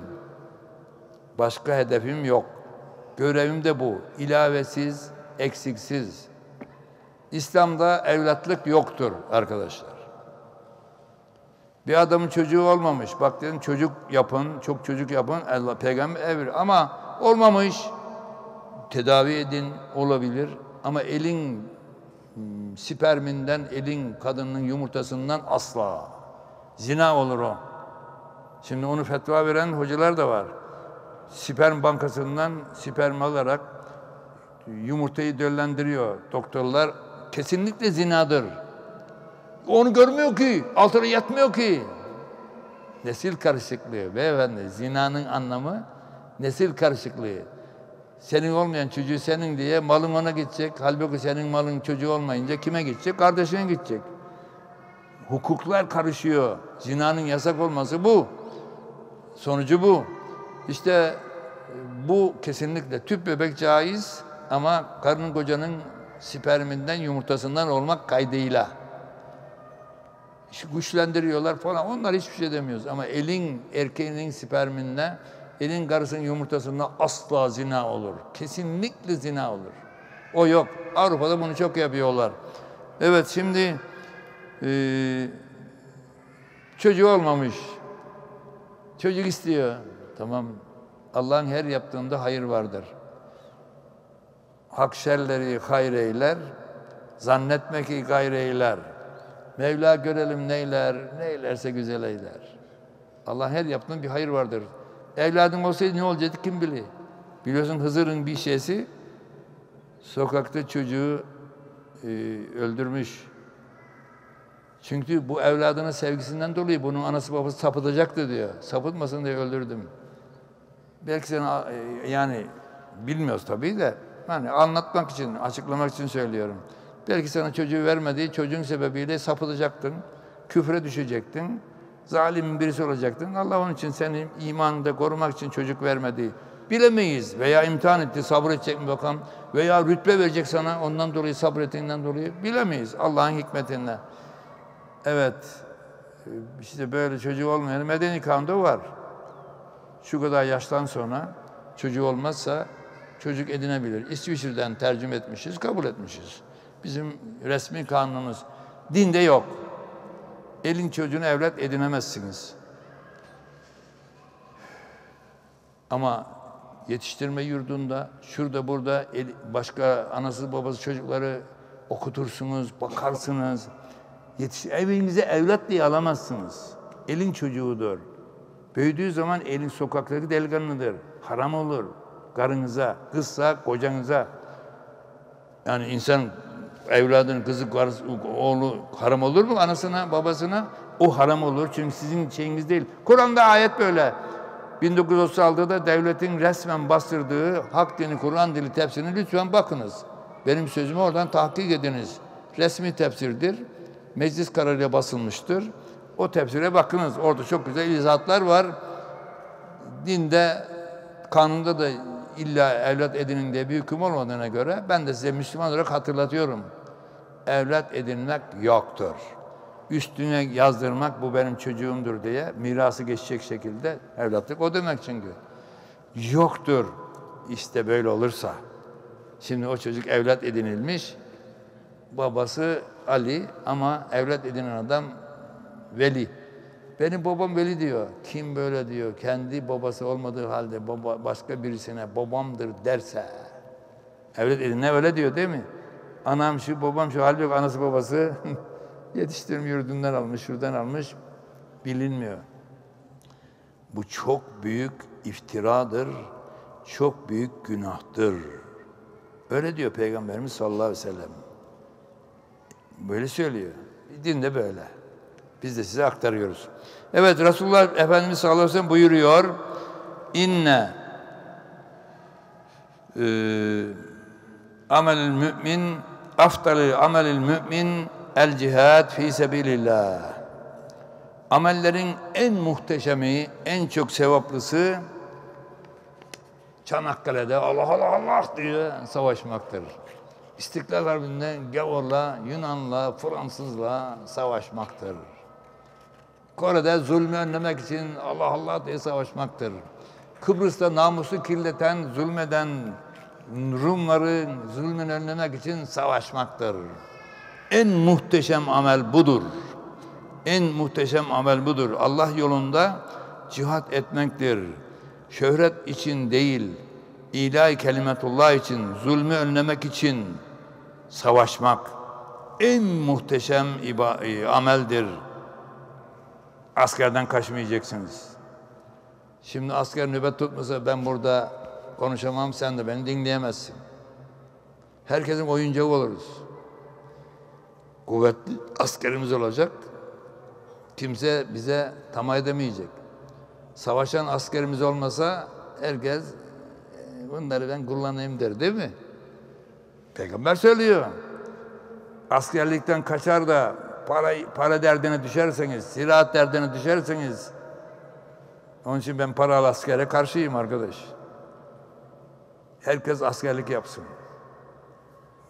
Başka hedefim yok. Görevim de bu. İlavesiz, eksiksiz. İslam'da evlatlık yoktur arkadaşlar. Bir adamın çocuğu olmamış. Bak dedim çocuk yapın, çok çocuk yapın. Allah peygamber evir. Ama olmamış. Tedavi edin olabilir. Ama elin hmm, sperminden, elin kadının yumurtasından asla. Zina olur o. Şimdi onu fetva veren hocalar da var sperm bankasından sperm alarak yumurtayı döllendiriyor doktorlar. Kesinlikle zinadır. Onu görmüyor ki, altına yatmıyor ki. Nesil karışıklığı beyefendi. Zinanın anlamı Nesil karışıklığı. Senin olmayan çocuğu senin diye malın ona gidecek. Halbuki senin malın çocuğu olmayınca kime gidecek? Kardeşine gidecek. Hukuklar karışıyor. Zinanın yasak olması bu. Sonucu bu. İşte bu kesinlikle tüp bebek caiz ama karının kocanın sperminden yumurtasından olmak kaydıyla. Güçlendiriyorlar falan. Onlar hiçbir şey demiyoruz. Ama elin erkeğinin sperminle elin karısının yumurtasında asla zina olur. Kesinlikle zina olur. O yok. Avrupa'da bunu çok yapıyorlar. Evet şimdi e, çocuğu olmamış. Çocuk istiyor. Tamam. Allah'ın her yaptığında hayır vardır. Hak şerleri hayreyler, zannetme ki gayreyler. Mevla görelim neyler, neylerse güzel eyler. Allah her yaptığında bir hayır vardır. Evladın olsaydı ne olacaktı kim bilir. Biliyorsun Hızır'ın bir şeysi sokakta çocuğu e, öldürmüş. Çünkü bu evladının sevgisinden dolayı bunun anası babası sapıtacaktı diyor. Sapıtmasın diye öldürdüm. Belki sen e, yani bilmiyoruz tabii de yani anlatmak için, açıklamak için söylüyorum. Belki sana çocuğu vermediği çocuğun sebebiyle sapıtacaktın, küfre düşecektin, zalimin birisi olacaktın. Allah onun için senin imanını korumak için çocuk vermediği bilemeyiz. Veya imtihan etti, sabredecek mi bakalım. Veya rütbe verecek sana ondan dolayı sabrettiğinden dolayı bilemeyiz Allah'ın hikmetinde. Evet, işte böyle çocuğu olmayan medeni kanunda var. Şu kadar yaştan sonra çocuğu olmazsa çocuk edinebilir. İsviçre'den tercüme etmişiz, kabul etmişiz. Bizim resmi kanunumuz. Dinde yok. Elin çocuğunu evlat edinemezsiniz. Ama yetiştirme yurdunda, şurada burada başka anası babası çocukları okutursunuz, bakarsınız. Yetiş evinize evlat diye alamazsınız. Elin çocuğudur. Büyüdüğü zaman elin sokakları delikanlıdır. Haram olur. Karınıza, kızsa kocanıza. Yani insan evladının kızı, oğlu haram olur mu anasına, babasına? O haram olur çünkü sizin şeyiniz değil. Kur'an'da ayet böyle. 1936'da devletin resmen bastırdığı hak dini Kur'an dili tefsirini lütfen bakınız. Benim sözümü oradan tahkik ediniz. Resmi tefsirdir. Meclis kararıyla basılmıştır. O tefsire bakınız. Orada çok güzel izahatlar var. Dinde, kanunda da illa evlat edinin diye bir hüküm olmadığına göre ben de size Müslüman olarak hatırlatıyorum. Evlat edinmek yoktur. Üstüne yazdırmak bu benim çocuğumdur diye mirası geçecek şekilde evlatlık o demek çünkü. Yoktur. İşte böyle olursa. Şimdi o çocuk evlat edinilmiş. Babası Ali ama evlat edinen adam Veli. Benim babam Veli diyor. Kim böyle diyor? Kendi babası olmadığı halde baba, başka birisine babamdır derse. Evlat edine öyle diyor değil mi? Anam şu, babam şu, halbuki anası babası yetiştirme yurdundan almış, şuradan almış. Bilinmiyor. Bu çok büyük iftiradır, çok büyük günahtır. Öyle diyor Peygamberimiz sallallahu aleyhi ve sellem. Böyle söylüyor. Din de böyle. Biz de size aktarıyoruz. Evet Resulullah Efendimiz sallallahu aleyhi ve sellem buyuruyor. İnne e, amelil mümin afdalil amelil mümin el cihad fi sebilillah. Amellerin en muhteşemi, en çok sevaplısı Çanakkale'de Allah Allah Allah diye savaşmaktır. İstiklal Harbi'nde gavurla, Yunanla, Fransızla savaşmaktır. Kore'de zulmü önlemek için Allah Allah diye savaşmaktır. Kıbrıs'ta namusu kirleten, zulmeden Rumları zulmünü önlemek için savaşmaktır. En muhteşem amel budur. En muhteşem amel budur. Allah yolunda cihat etmektir. Şöhret için değil, ilahi kelimetullah için, zulmü önlemek için savaşmak en muhteşem ameldir askerden kaçmayacaksınız. Şimdi asker nöbet tutmasa ben burada konuşamam, sen de beni dinleyemezsin. Herkesin oyuncağı oluruz. Kuvvetli askerimiz olacak. Kimse bize tamah edemeyecek. Savaşan askerimiz olmasa herkes e, bunları ben kullanayım der değil mi? Peygamber söylüyor. Askerlikten kaçar da para, para derdine düşerseniz, silah derdine düşerseniz onun için ben paralı askere karşıyım arkadaş. Herkes askerlik yapsın.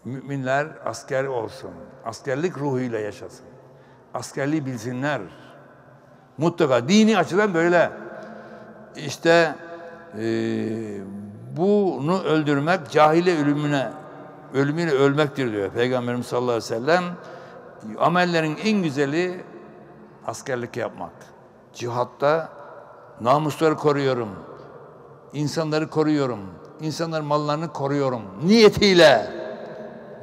Müminler asker olsun. Askerlik ruhuyla yaşasın. Askerliği bilsinler. Mutlaka dini açıdan böyle. İşte e, bunu öldürmek cahile ölümüne ölümüyle ölmektir diyor Peygamberimiz sallallahu aleyhi ve sellem. Amellerin en güzeli askerlik yapmak. Cihatta namusları koruyorum. insanları koruyorum. İnsanların mallarını koruyorum. Niyetiyle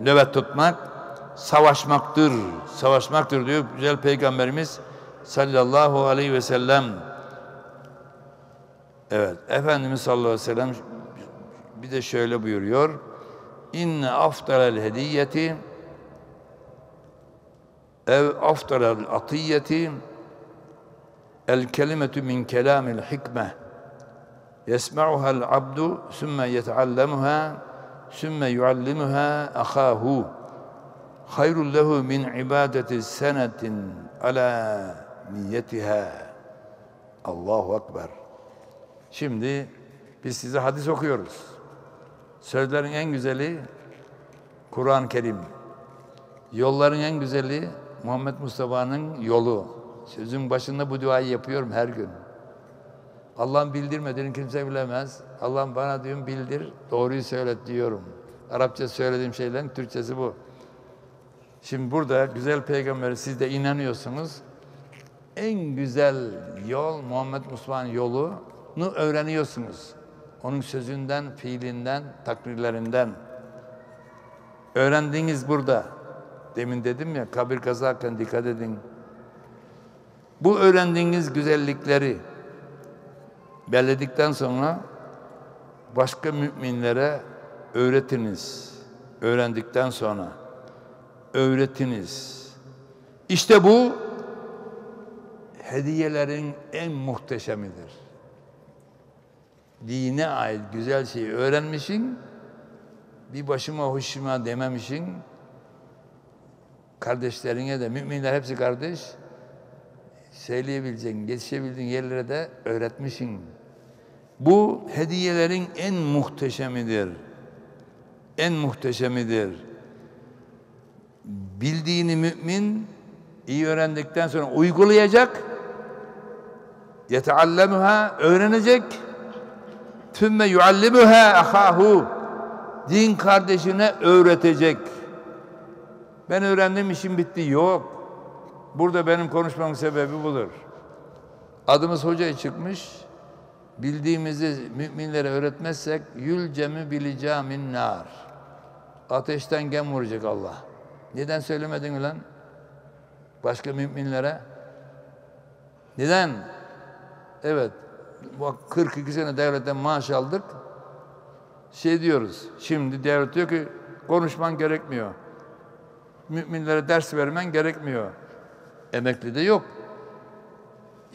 nöbet tutmak savaşmaktır. Savaşmaktır diyor güzel Peygamberimiz sallallahu aleyhi ve sellem. Evet, Efendimiz sallallahu aleyhi ve sellem bir de şöyle buyuruyor. İnne aftalel hediyeti ev aftalel atiyeti el kelimetu min kelamil hikme el abdu sümme yeteallemuha sümme yuallimuha ahahu hayrun lehu min ibadeti senetin ala niyetiha Allahu Ekber Şimdi biz size hadis okuyoruz. Sözlerin en güzeli Kur'an-ı Kerim. Yolların en güzeli Muhammed Mustafa'nın yolu. Sözün başında bu duayı yapıyorum her gün. Allah'ın bildirmediğini kimse bilemez. Allah'ım bana diyorum bildir, doğruyu söylet diyorum. Arapça söylediğim şeylerin Türkçesi bu. Şimdi burada güzel peygamberi siz de inanıyorsunuz. En güzel yol Muhammed Mustafa'nın yolunu öğreniyorsunuz. Onun sözünden, fiilinden, takrirlerinden. Öğrendiğiniz burada. Demin dedim ya kabir kazarken dikkat edin. Bu öğrendiğiniz güzellikleri belledikten sonra başka müminlere öğretiniz. Öğrendikten sonra öğretiniz. İşte bu hediyelerin en muhteşemidir. Dine ait güzel şeyi öğrenmişsin, bir başıma hoşuma dememişsin, kardeşlerine de, müminler hepsi kardeş, söyleyebileceğin, geçişebildiğin yerlere de öğretmişsin. Bu hediyelerin en muhteşemidir. En muhteşemidir. Bildiğini mümin iyi öğrendikten sonra uygulayacak, yeteallemuha öğrenecek, tümme yuallimuha ahahu din kardeşine öğretecek. Ben öğrendim işim bitti. Yok. Burada benim konuşmamın sebebi budur. Adımız hocaya çıkmış. Bildiğimizi müminlere öğretmezsek yülcemi bileceğimin nar. Ateşten gem vuracak Allah. Neden söylemedin lan? Başka müminlere. Neden? Evet. Bak 42 sene devletten maaş aldık. Şey diyoruz. Şimdi devlet diyor ki konuşman gerekmiyor. Müminlere ders vermen gerekmiyor. Emekli de yok.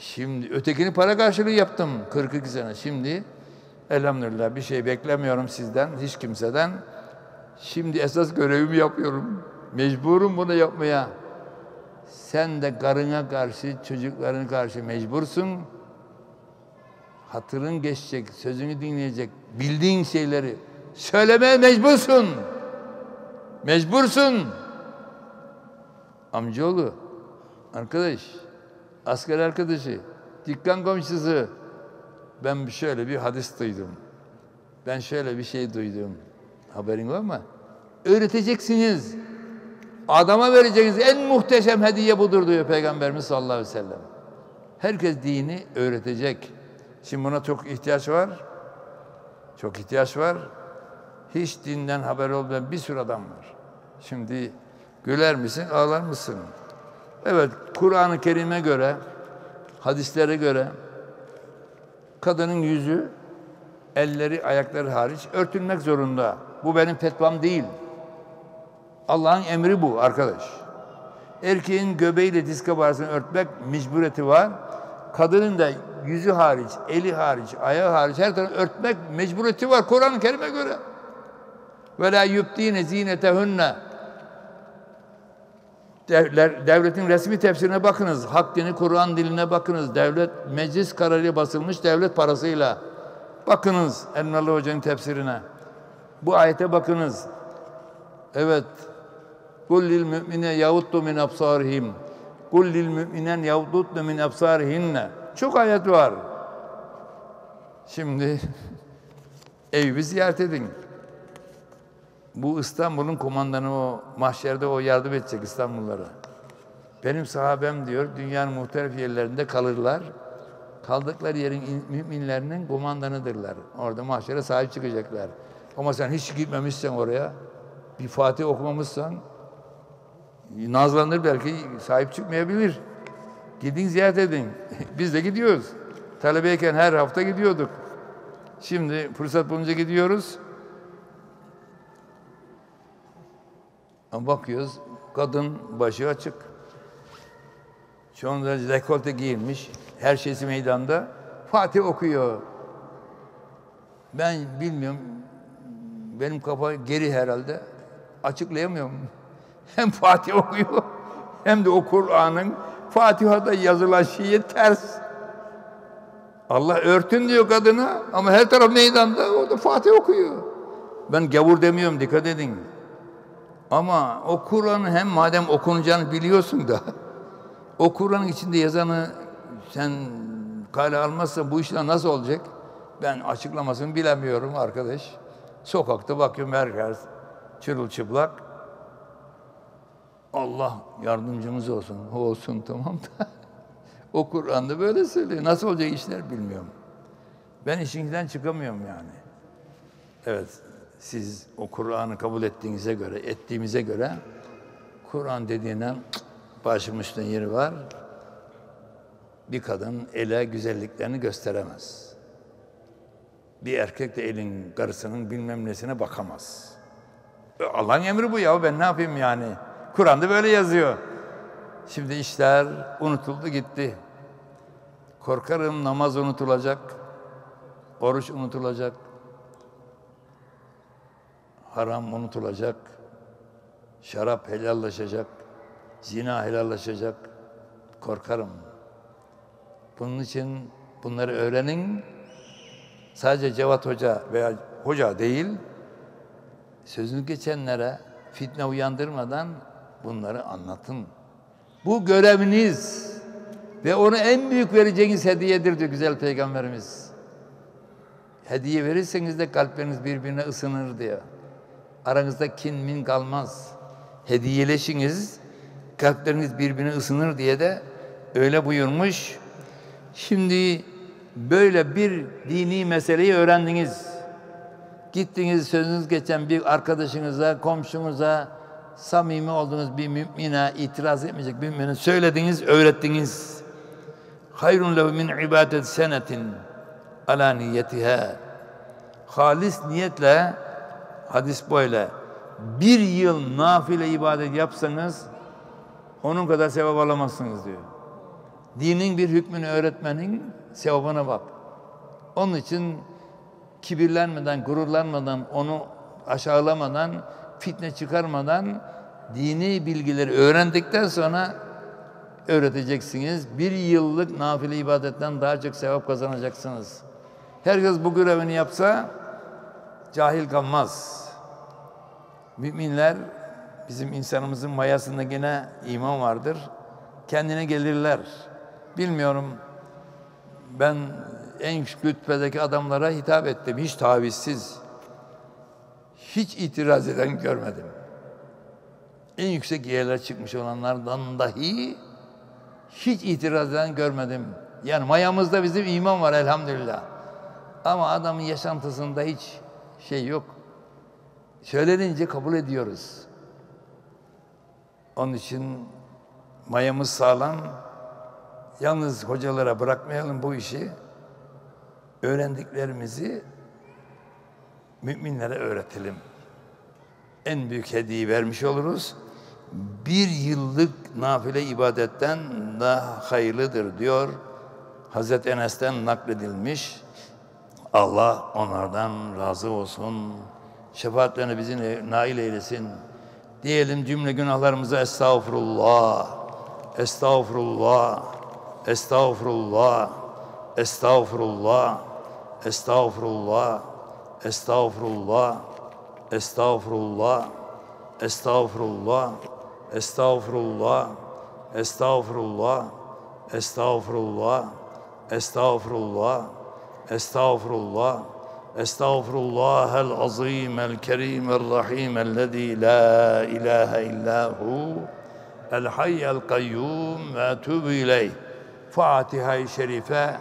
Şimdi ötekini para karşılığı yaptım 42 sene. Şimdi elhamdülillah bir şey beklemiyorum sizden, hiç kimseden. Şimdi esas görevimi yapıyorum. Mecburum bunu yapmaya. Sen de karına karşı, çocuklarına karşı mecbursun. Hatırın geçecek, sözünü dinleyecek, bildiğin şeyleri söylemeye mecbursun. Mecbursun. Amcaoğlu, arkadaş, asker arkadaşı, dükkan komşusu. Ben şöyle bir hadis duydum. Ben şöyle bir şey duydum. Haberin var mı? Öğreteceksiniz. Adama vereceğiniz en muhteşem hediye budur diyor Peygamberimiz sallallahu aleyhi ve sellem. Herkes dini öğretecek. Şimdi buna çok ihtiyaç var. Çok ihtiyaç var. Hiç dinden haber olmayan bir sürü adam var. Şimdi güler misin, ağlar mısın? Evet, Kur'an-ı Kerim'e göre, hadislere göre kadının yüzü, elleri, ayakları hariç örtülmek zorunda. Bu benim fetvam değil. Allah'ın emri bu arkadaş. Erkeğin göbeğiyle diz kabarasını örtmek mecburiyeti var. Kadının da yüzü hariç, eli hariç, ayağı hariç her tarafı örtmek mecburiyeti var Kur'an-ı Kerim'e göre. Ve la yubdine zinetehunne devletin resmi tefsirine bakınız. Hak dini Kur'an diline bakınız. Devlet meclis kararı basılmış devlet parasıyla. Bakınız Elmalı Hoca'nın tefsirine. Bu ayete bakınız. Evet. Kul lil mü'mine yavuddu min absarihim. Kul lil müminen yavuddu min absarihinne. Çok ayet var. Şimdi evi ziyaret edin. Bu İstanbul'un komandanı o mahşerde o yardım edecek İstanbullara. Benim sahabem diyor dünyanın muhtelif yerlerinde kalırlar. Kaldıkları yerin müminlerinin komandanıdırlar. Orada mahşere sahip çıkacaklar. Ama sen hiç gitmemişsen oraya, bir Fatih okumamışsan nazlanır belki sahip çıkmayabilir. Gidin ziyaret edin. Biz de gidiyoruz. Talebeyken her hafta gidiyorduk. Şimdi fırsat bulunca gidiyoruz. Ama bakıyoruz kadın başı açık. Çoğunda dekolte giyinmiş. Her şeysi meydanda. Fatih okuyor. Ben bilmiyorum. Benim kafa geri herhalde. Açıklayamıyorum. Hem Fatih okuyor hem de o Kur'an'ın Fatiha'da yazılan şeyi ters. Allah örtün diyor kadına ama her taraf meydanda o da Fatih okuyor. Ben gavur demiyorum dikkat edin. Ama o Kur'an'ı hem madem okunacağını biliyorsun da o Kur'an'ın içinde yazanı sen kale almazsan bu işler nasıl olacak? Ben açıklamasını bilemiyorum arkadaş. Sokakta bakıyorum herkes çırılçıplak. Allah yardımcımız olsun. O olsun tamam da. o Kur'an'da böyle söylüyor. Nasıl olacak işler bilmiyorum. Ben işinden çıkamıyorum yani. Evet, siz o Kur'an'ı kabul ettiğinize göre, ettiğimize göre Kur'an dediğinden başım üstüne yeri var. Bir kadın ele güzelliklerini gösteremez. Bir erkek de elin karısının bilmem nesine bakamaz. Allah'ın emri bu ya ben ne yapayım yani? Kur'an'da böyle yazıyor. Şimdi işler unutuldu gitti. Korkarım namaz unutulacak, oruç unutulacak, haram unutulacak, şarap helallaşacak, zina helallaşacak. Korkarım. Bunun için bunları öğrenin. Sadece Cevat Hoca veya hoca değil, sözünü geçenlere fitne uyandırmadan bunları anlatın. Bu göreviniz ve onu en büyük vereceğiniz hediyedir diyor güzel peygamberimiz. Hediye verirseniz de kalpleriniz birbirine ısınır diyor. Aranızda kin min kalmaz. Hediyeleşiniz, kalpleriniz birbirine ısınır diye de öyle buyurmuş. Şimdi böyle bir dini meseleyi öğrendiniz. Gittiniz sözünüz geçen bir arkadaşınıza, komşunuza, samimi olduğunuz bir mümine itiraz etmeyecek bir mümine söylediniz, öğrettiniz. Hayrun lehu min ibadet senetin ala niyetiha. Halis niyetle hadis böyle. Bir yıl nafile ibadet yapsanız onun kadar sevap alamazsınız diyor. Dinin bir hükmünü öğretmenin sevabına bak. Onun için kibirlenmeden, gururlanmadan, onu aşağılamadan, fitne çıkarmadan dini bilgileri öğrendikten sonra öğreteceksiniz. Bir yıllık nafile ibadetten daha çok sevap kazanacaksınız. Herkes bu görevini yapsa cahil kalmaz. Müminler bizim insanımızın mayasında yine iman vardır. Kendine gelirler. Bilmiyorum ben en rütbedeki adamlara hitap ettim. Hiç tavizsiz. Hiç itiraz eden görmedim. En yüksek yerlere çıkmış olanlardan dahi hiç itiraz eden görmedim. Yani mayamızda bizim iman var elhamdülillah. Ama adamın yaşantısında hiç şey yok. Söylenince kabul ediyoruz. Onun için mayamız sağlam. Yalnız hocalara bırakmayalım bu işi. Öğrendiklerimizi müminlere öğretelim. En büyük hediye vermiş oluruz. Bir yıllık nafile ibadetten daha hayırlıdır diyor Hazreti Enes'ten nakledilmiş. Allah onlardan razı olsun. Şefaatlerini bizi nail eylesin. Diyelim cümle günahlarımızı estağfurullah. Estağfurullah. Estağfurullah. Estağfurullah. Estağfurullah. Estağfurullah. Estağfurullah. Estağfurullah. Estağfurullah. Estağfurullah. Estağfurullah. Estağfurullah. Estağfurullah. أستغفر الله أستغفر الله العظيم الكريم الرحيم الذي لا إله إلا هو الحي القيوم واتوب إليه. فاتحة شريفة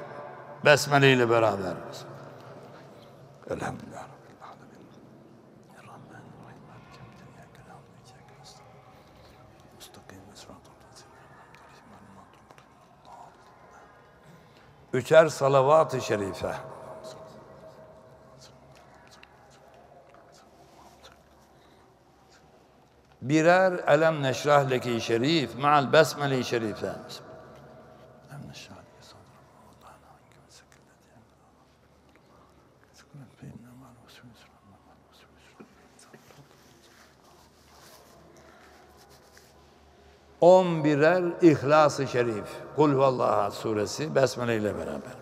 بسم الله الرحمن الرحيم Üçer salavat-ı şerife. birer elem neşrah leki şerif ma'al besmele-i şerife. Elem neşrah leki sadrak ve wada'na anke ve sekelleti Sekelleti fe inne ma'al usri yusra, inne ma'al usri yusra. On birer İhlas-ı Şerif. Kul suresi Besmele ile beraber.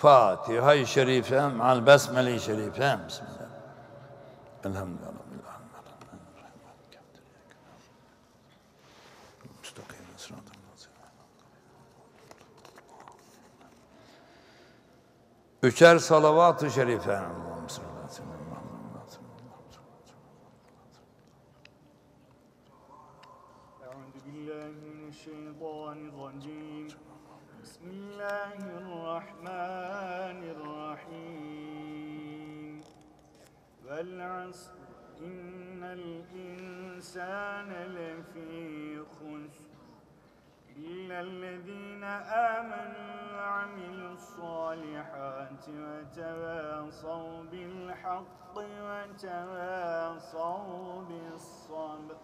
Fatiha-i Şerifem, al Besmele-i Şerifem. Bismillah. Elhamdülillah. Üçer salavat-ı şerife. الإنسان لفي خسر إلا الذين آمنوا وعملوا الصالحات وتواصوا بالحق وتواصوا بالصبر.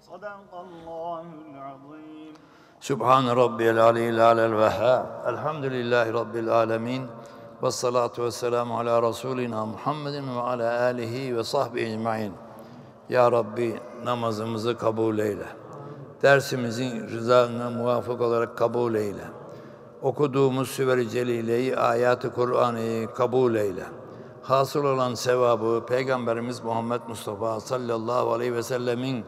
صدق الله العظيم. سبحان ربي العلي الأعلى الوهاب. الحمد لله رب العالمين. والصلاة والسلام على رسولنا محمد وعلى آله وصحبه أجمعين. Ya Rabbi namazımızı kabul eyle. Dersimizi rızana muvafık olarak kabul eyle. Okuduğumuz Süver-i Celile'yi, ayat-ı Kur'an'ı kabul eyle. Hasıl olan sevabı Peygamberimiz Muhammed Mustafa sallallahu aleyhi ve sellemin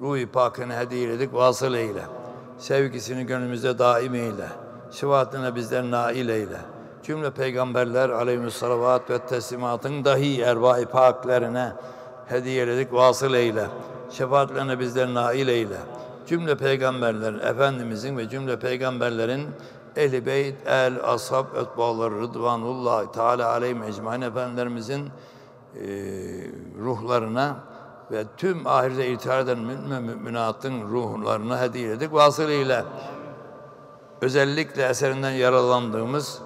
ruh-i pakını hediye edik, vasıl eyle. Sevgisini gönlümüzde daim eyle. Şefaatine bizden nail eyle. Cümle peygamberler aleyhissalavat ve teslimatın dahi erva-i paklerine hediye edik, vasıl eyle. Şefaatlerine bizden nail eyle. Cümle peygamberler, Efendimizin ve cümle peygamberlerin Ehl-i Beyt, El, Ashab, Etbaları, Rıdvanullah Teala aleyhim ecmain efendilerimizin e, ruhlarına ve tüm ahirete irtihar eden mümin ve müminatın ruhlarına hediye edik vasılıyla. Özellikle eserinden yaralandığımız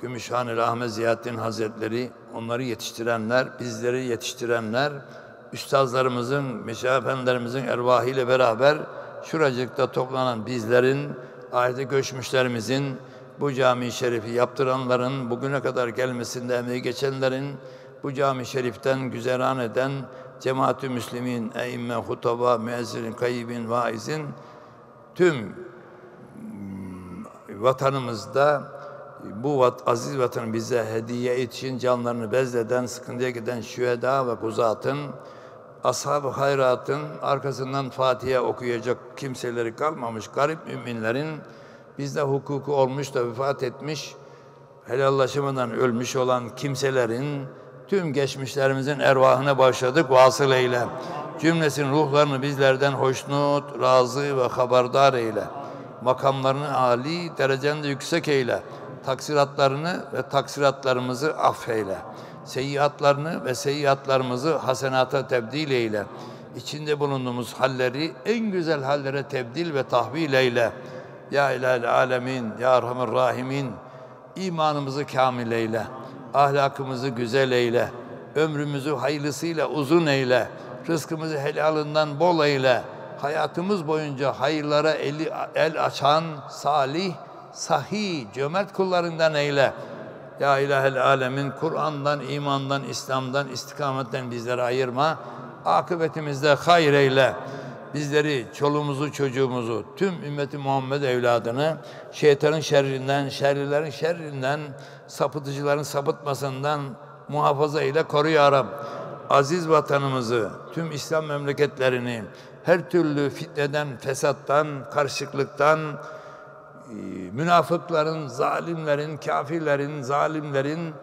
Gümüşhaneli Ahmet Ziyaddin Hazretleri, onları yetiştirenler, bizleri yetiştirenler, üstazlarımızın, meşayih efendilerimizin ervahıyla beraber şuracıkta toplanan bizlerin, ahirete göçmüşlerimizin, bu cami-i şerifi yaptıranların, bugüne kadar gelmesinde emeği geçenlerin, bu cami-i şeriften güzeran eden cemaat-ü müslimin, eimme, hutaba, müezzirin, kayyibin, vaizin, tüm vatanımızda bu vat, aziz vatanı bize hediye için canlarını bezleden, sıkıntıya giden şüheda ve kuzatın, ashab-ı hayratın arkasından Fatiha okuyacak kimseleri kalmamış garip müminlerin bizde hukuku olmuş da vefat etmiş, helallaşamadan ölmüş olan kimselerin tüm geçmişlerimizin ervahına başladık vasıl eyle. Cümlesin ruhlarını bizlerden hoşnut, razı ve haberdar eyle. Makamlarını âli, derecende yüksek eyle. Taksiratlarını ve taksiratlarımızı affeyle. Seyyiatlarını ve seyyiatlarımızı hasenata tebdil eyle. İçinde bulunduğumuz halleri en güzel hallere tebdil ve tahvil eyle. Ya ilahel alemin, ya erhamer rahimin, imanımızı kamil eyle, ahlakımızı güzel eyle, ömrümüzü hayırlısıyla uzun eyle, rızkımızı helalından bol eyle, hayatımız boyunca hayırlara eli, el açan salih, sahih, cömert kullarından eyle. Ya ilahel alemin, Kur'an'dan, imandan, İslam'dan, istikametten bizleri ayırma, akıbetimizde hayır eyle bizleri, çoluğumuzu, çocuğumuzu, tüm ümmeti Muhammed evladını şeytanın şerrinden, şerrilerin şerrinden, sapıtıcıların sapıtmasından muhafaza ile koru ya Rab. Aziz vatanımızı, tüm İslam memleketlerini her türlü fitneden, fesattan, karışıklıktan, münafıkların, zalimlerin, kafirlerin, zalimlerin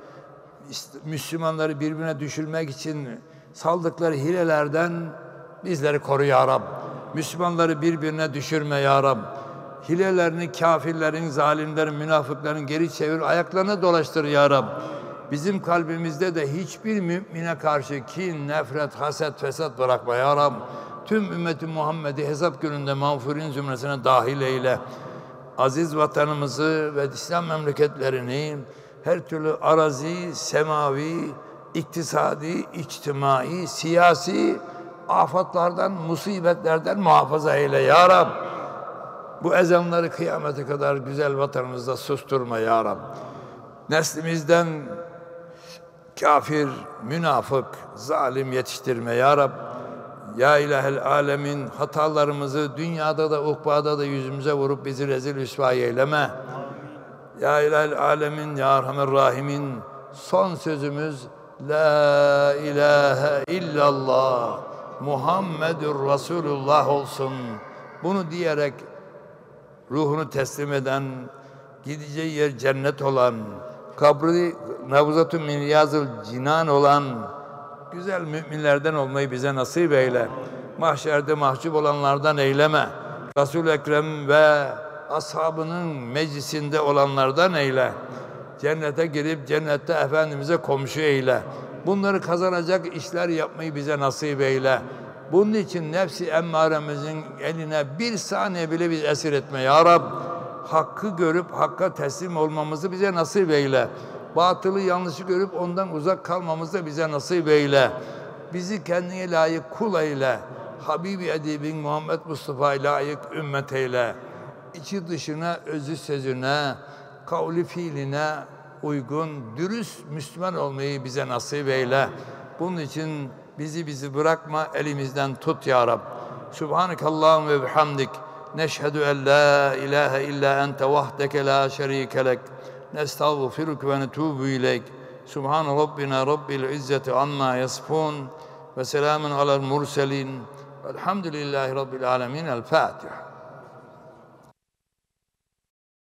Müslümanları birbirine düşürmek için saldıkları hilelerden bizleri koru ya Rab. Müslümanları birbirine düşürme ya Rab. Hilelerini kafirlerin, zalimlerin, münafıkların geri çevir, ayaklarına dolaştır ya Rab. Bizim kalbimizde de hiçbir mümine karşı kin, nefret, haset, fesat bırakma ya Rab. Tüm ümmeti Muhammed'i hesap gününde mağfurin zümresine dahil eyle. Aziz vatanımızı ve İslam memleketlerini her türlü arazi, semavi, iktisadi, içtimai, siyasi afatlardan, musibetlerden muhafaza eyle ya Rab. Bu ezanları kıyamete kadar güzel vatanımızda susturma ya Rab. Neslimizden kafir, münafık, zalim yetiştirme ya Rab. Ya ilahel alemin hatalarımızı dünyada da ukbada da yüzümüze vurup bizi rezil rüsva eyleme. Ya ilahel alemin ya erhamer rahimin son sözümüz La ilahe illallah Muhammedur Resulullah olsun. Bunu diyerek ruhunu teslim eden, gideceği yer cennet olan, kabri Navzatü Milyazıl Cinan olan güzel müminlerden olmayı bize nasip eyle. Mahşerde mahcup olanlardan eyleme. Resul Ekrem ve ashabının meclisinde olanlardan eyle. Cennete girip cennette Efendimiz'e komşu eyle. Bunları kazanacak işler yapmayı bize nasip eyle. Bunun için nefsi emmaremizin eline bir saniye bile biz esir etme ya Rab. Hakkı görüp hakka teslim olmamızı bize nasip eyle. Batılı yanlışı görüp ondan uzak kalmamızı da bize nasip eyle. Bizi kendine layık kul eyle. Habibi Edibin Muhammed Mustafa layık ümmet eyle. İçi dışına, özü sözüne, kavli fiiline uygun, dürüst Müslüman olmayı bize nasip eyle. Bunun için bizi bizi bırakma, elimizden tut ya Rab. Subhaneke Allahum ve bihamdik. Neşhedü en la ilahe illa ente vahdeke la şerike lek. Nestağfiruke ve netubu ileyk. Subhan Rabbina Rabbil izzeti amma yasfun. Ve selamun alel murselin. Velhamdülillahi Rabbil alemin. El Fatiha.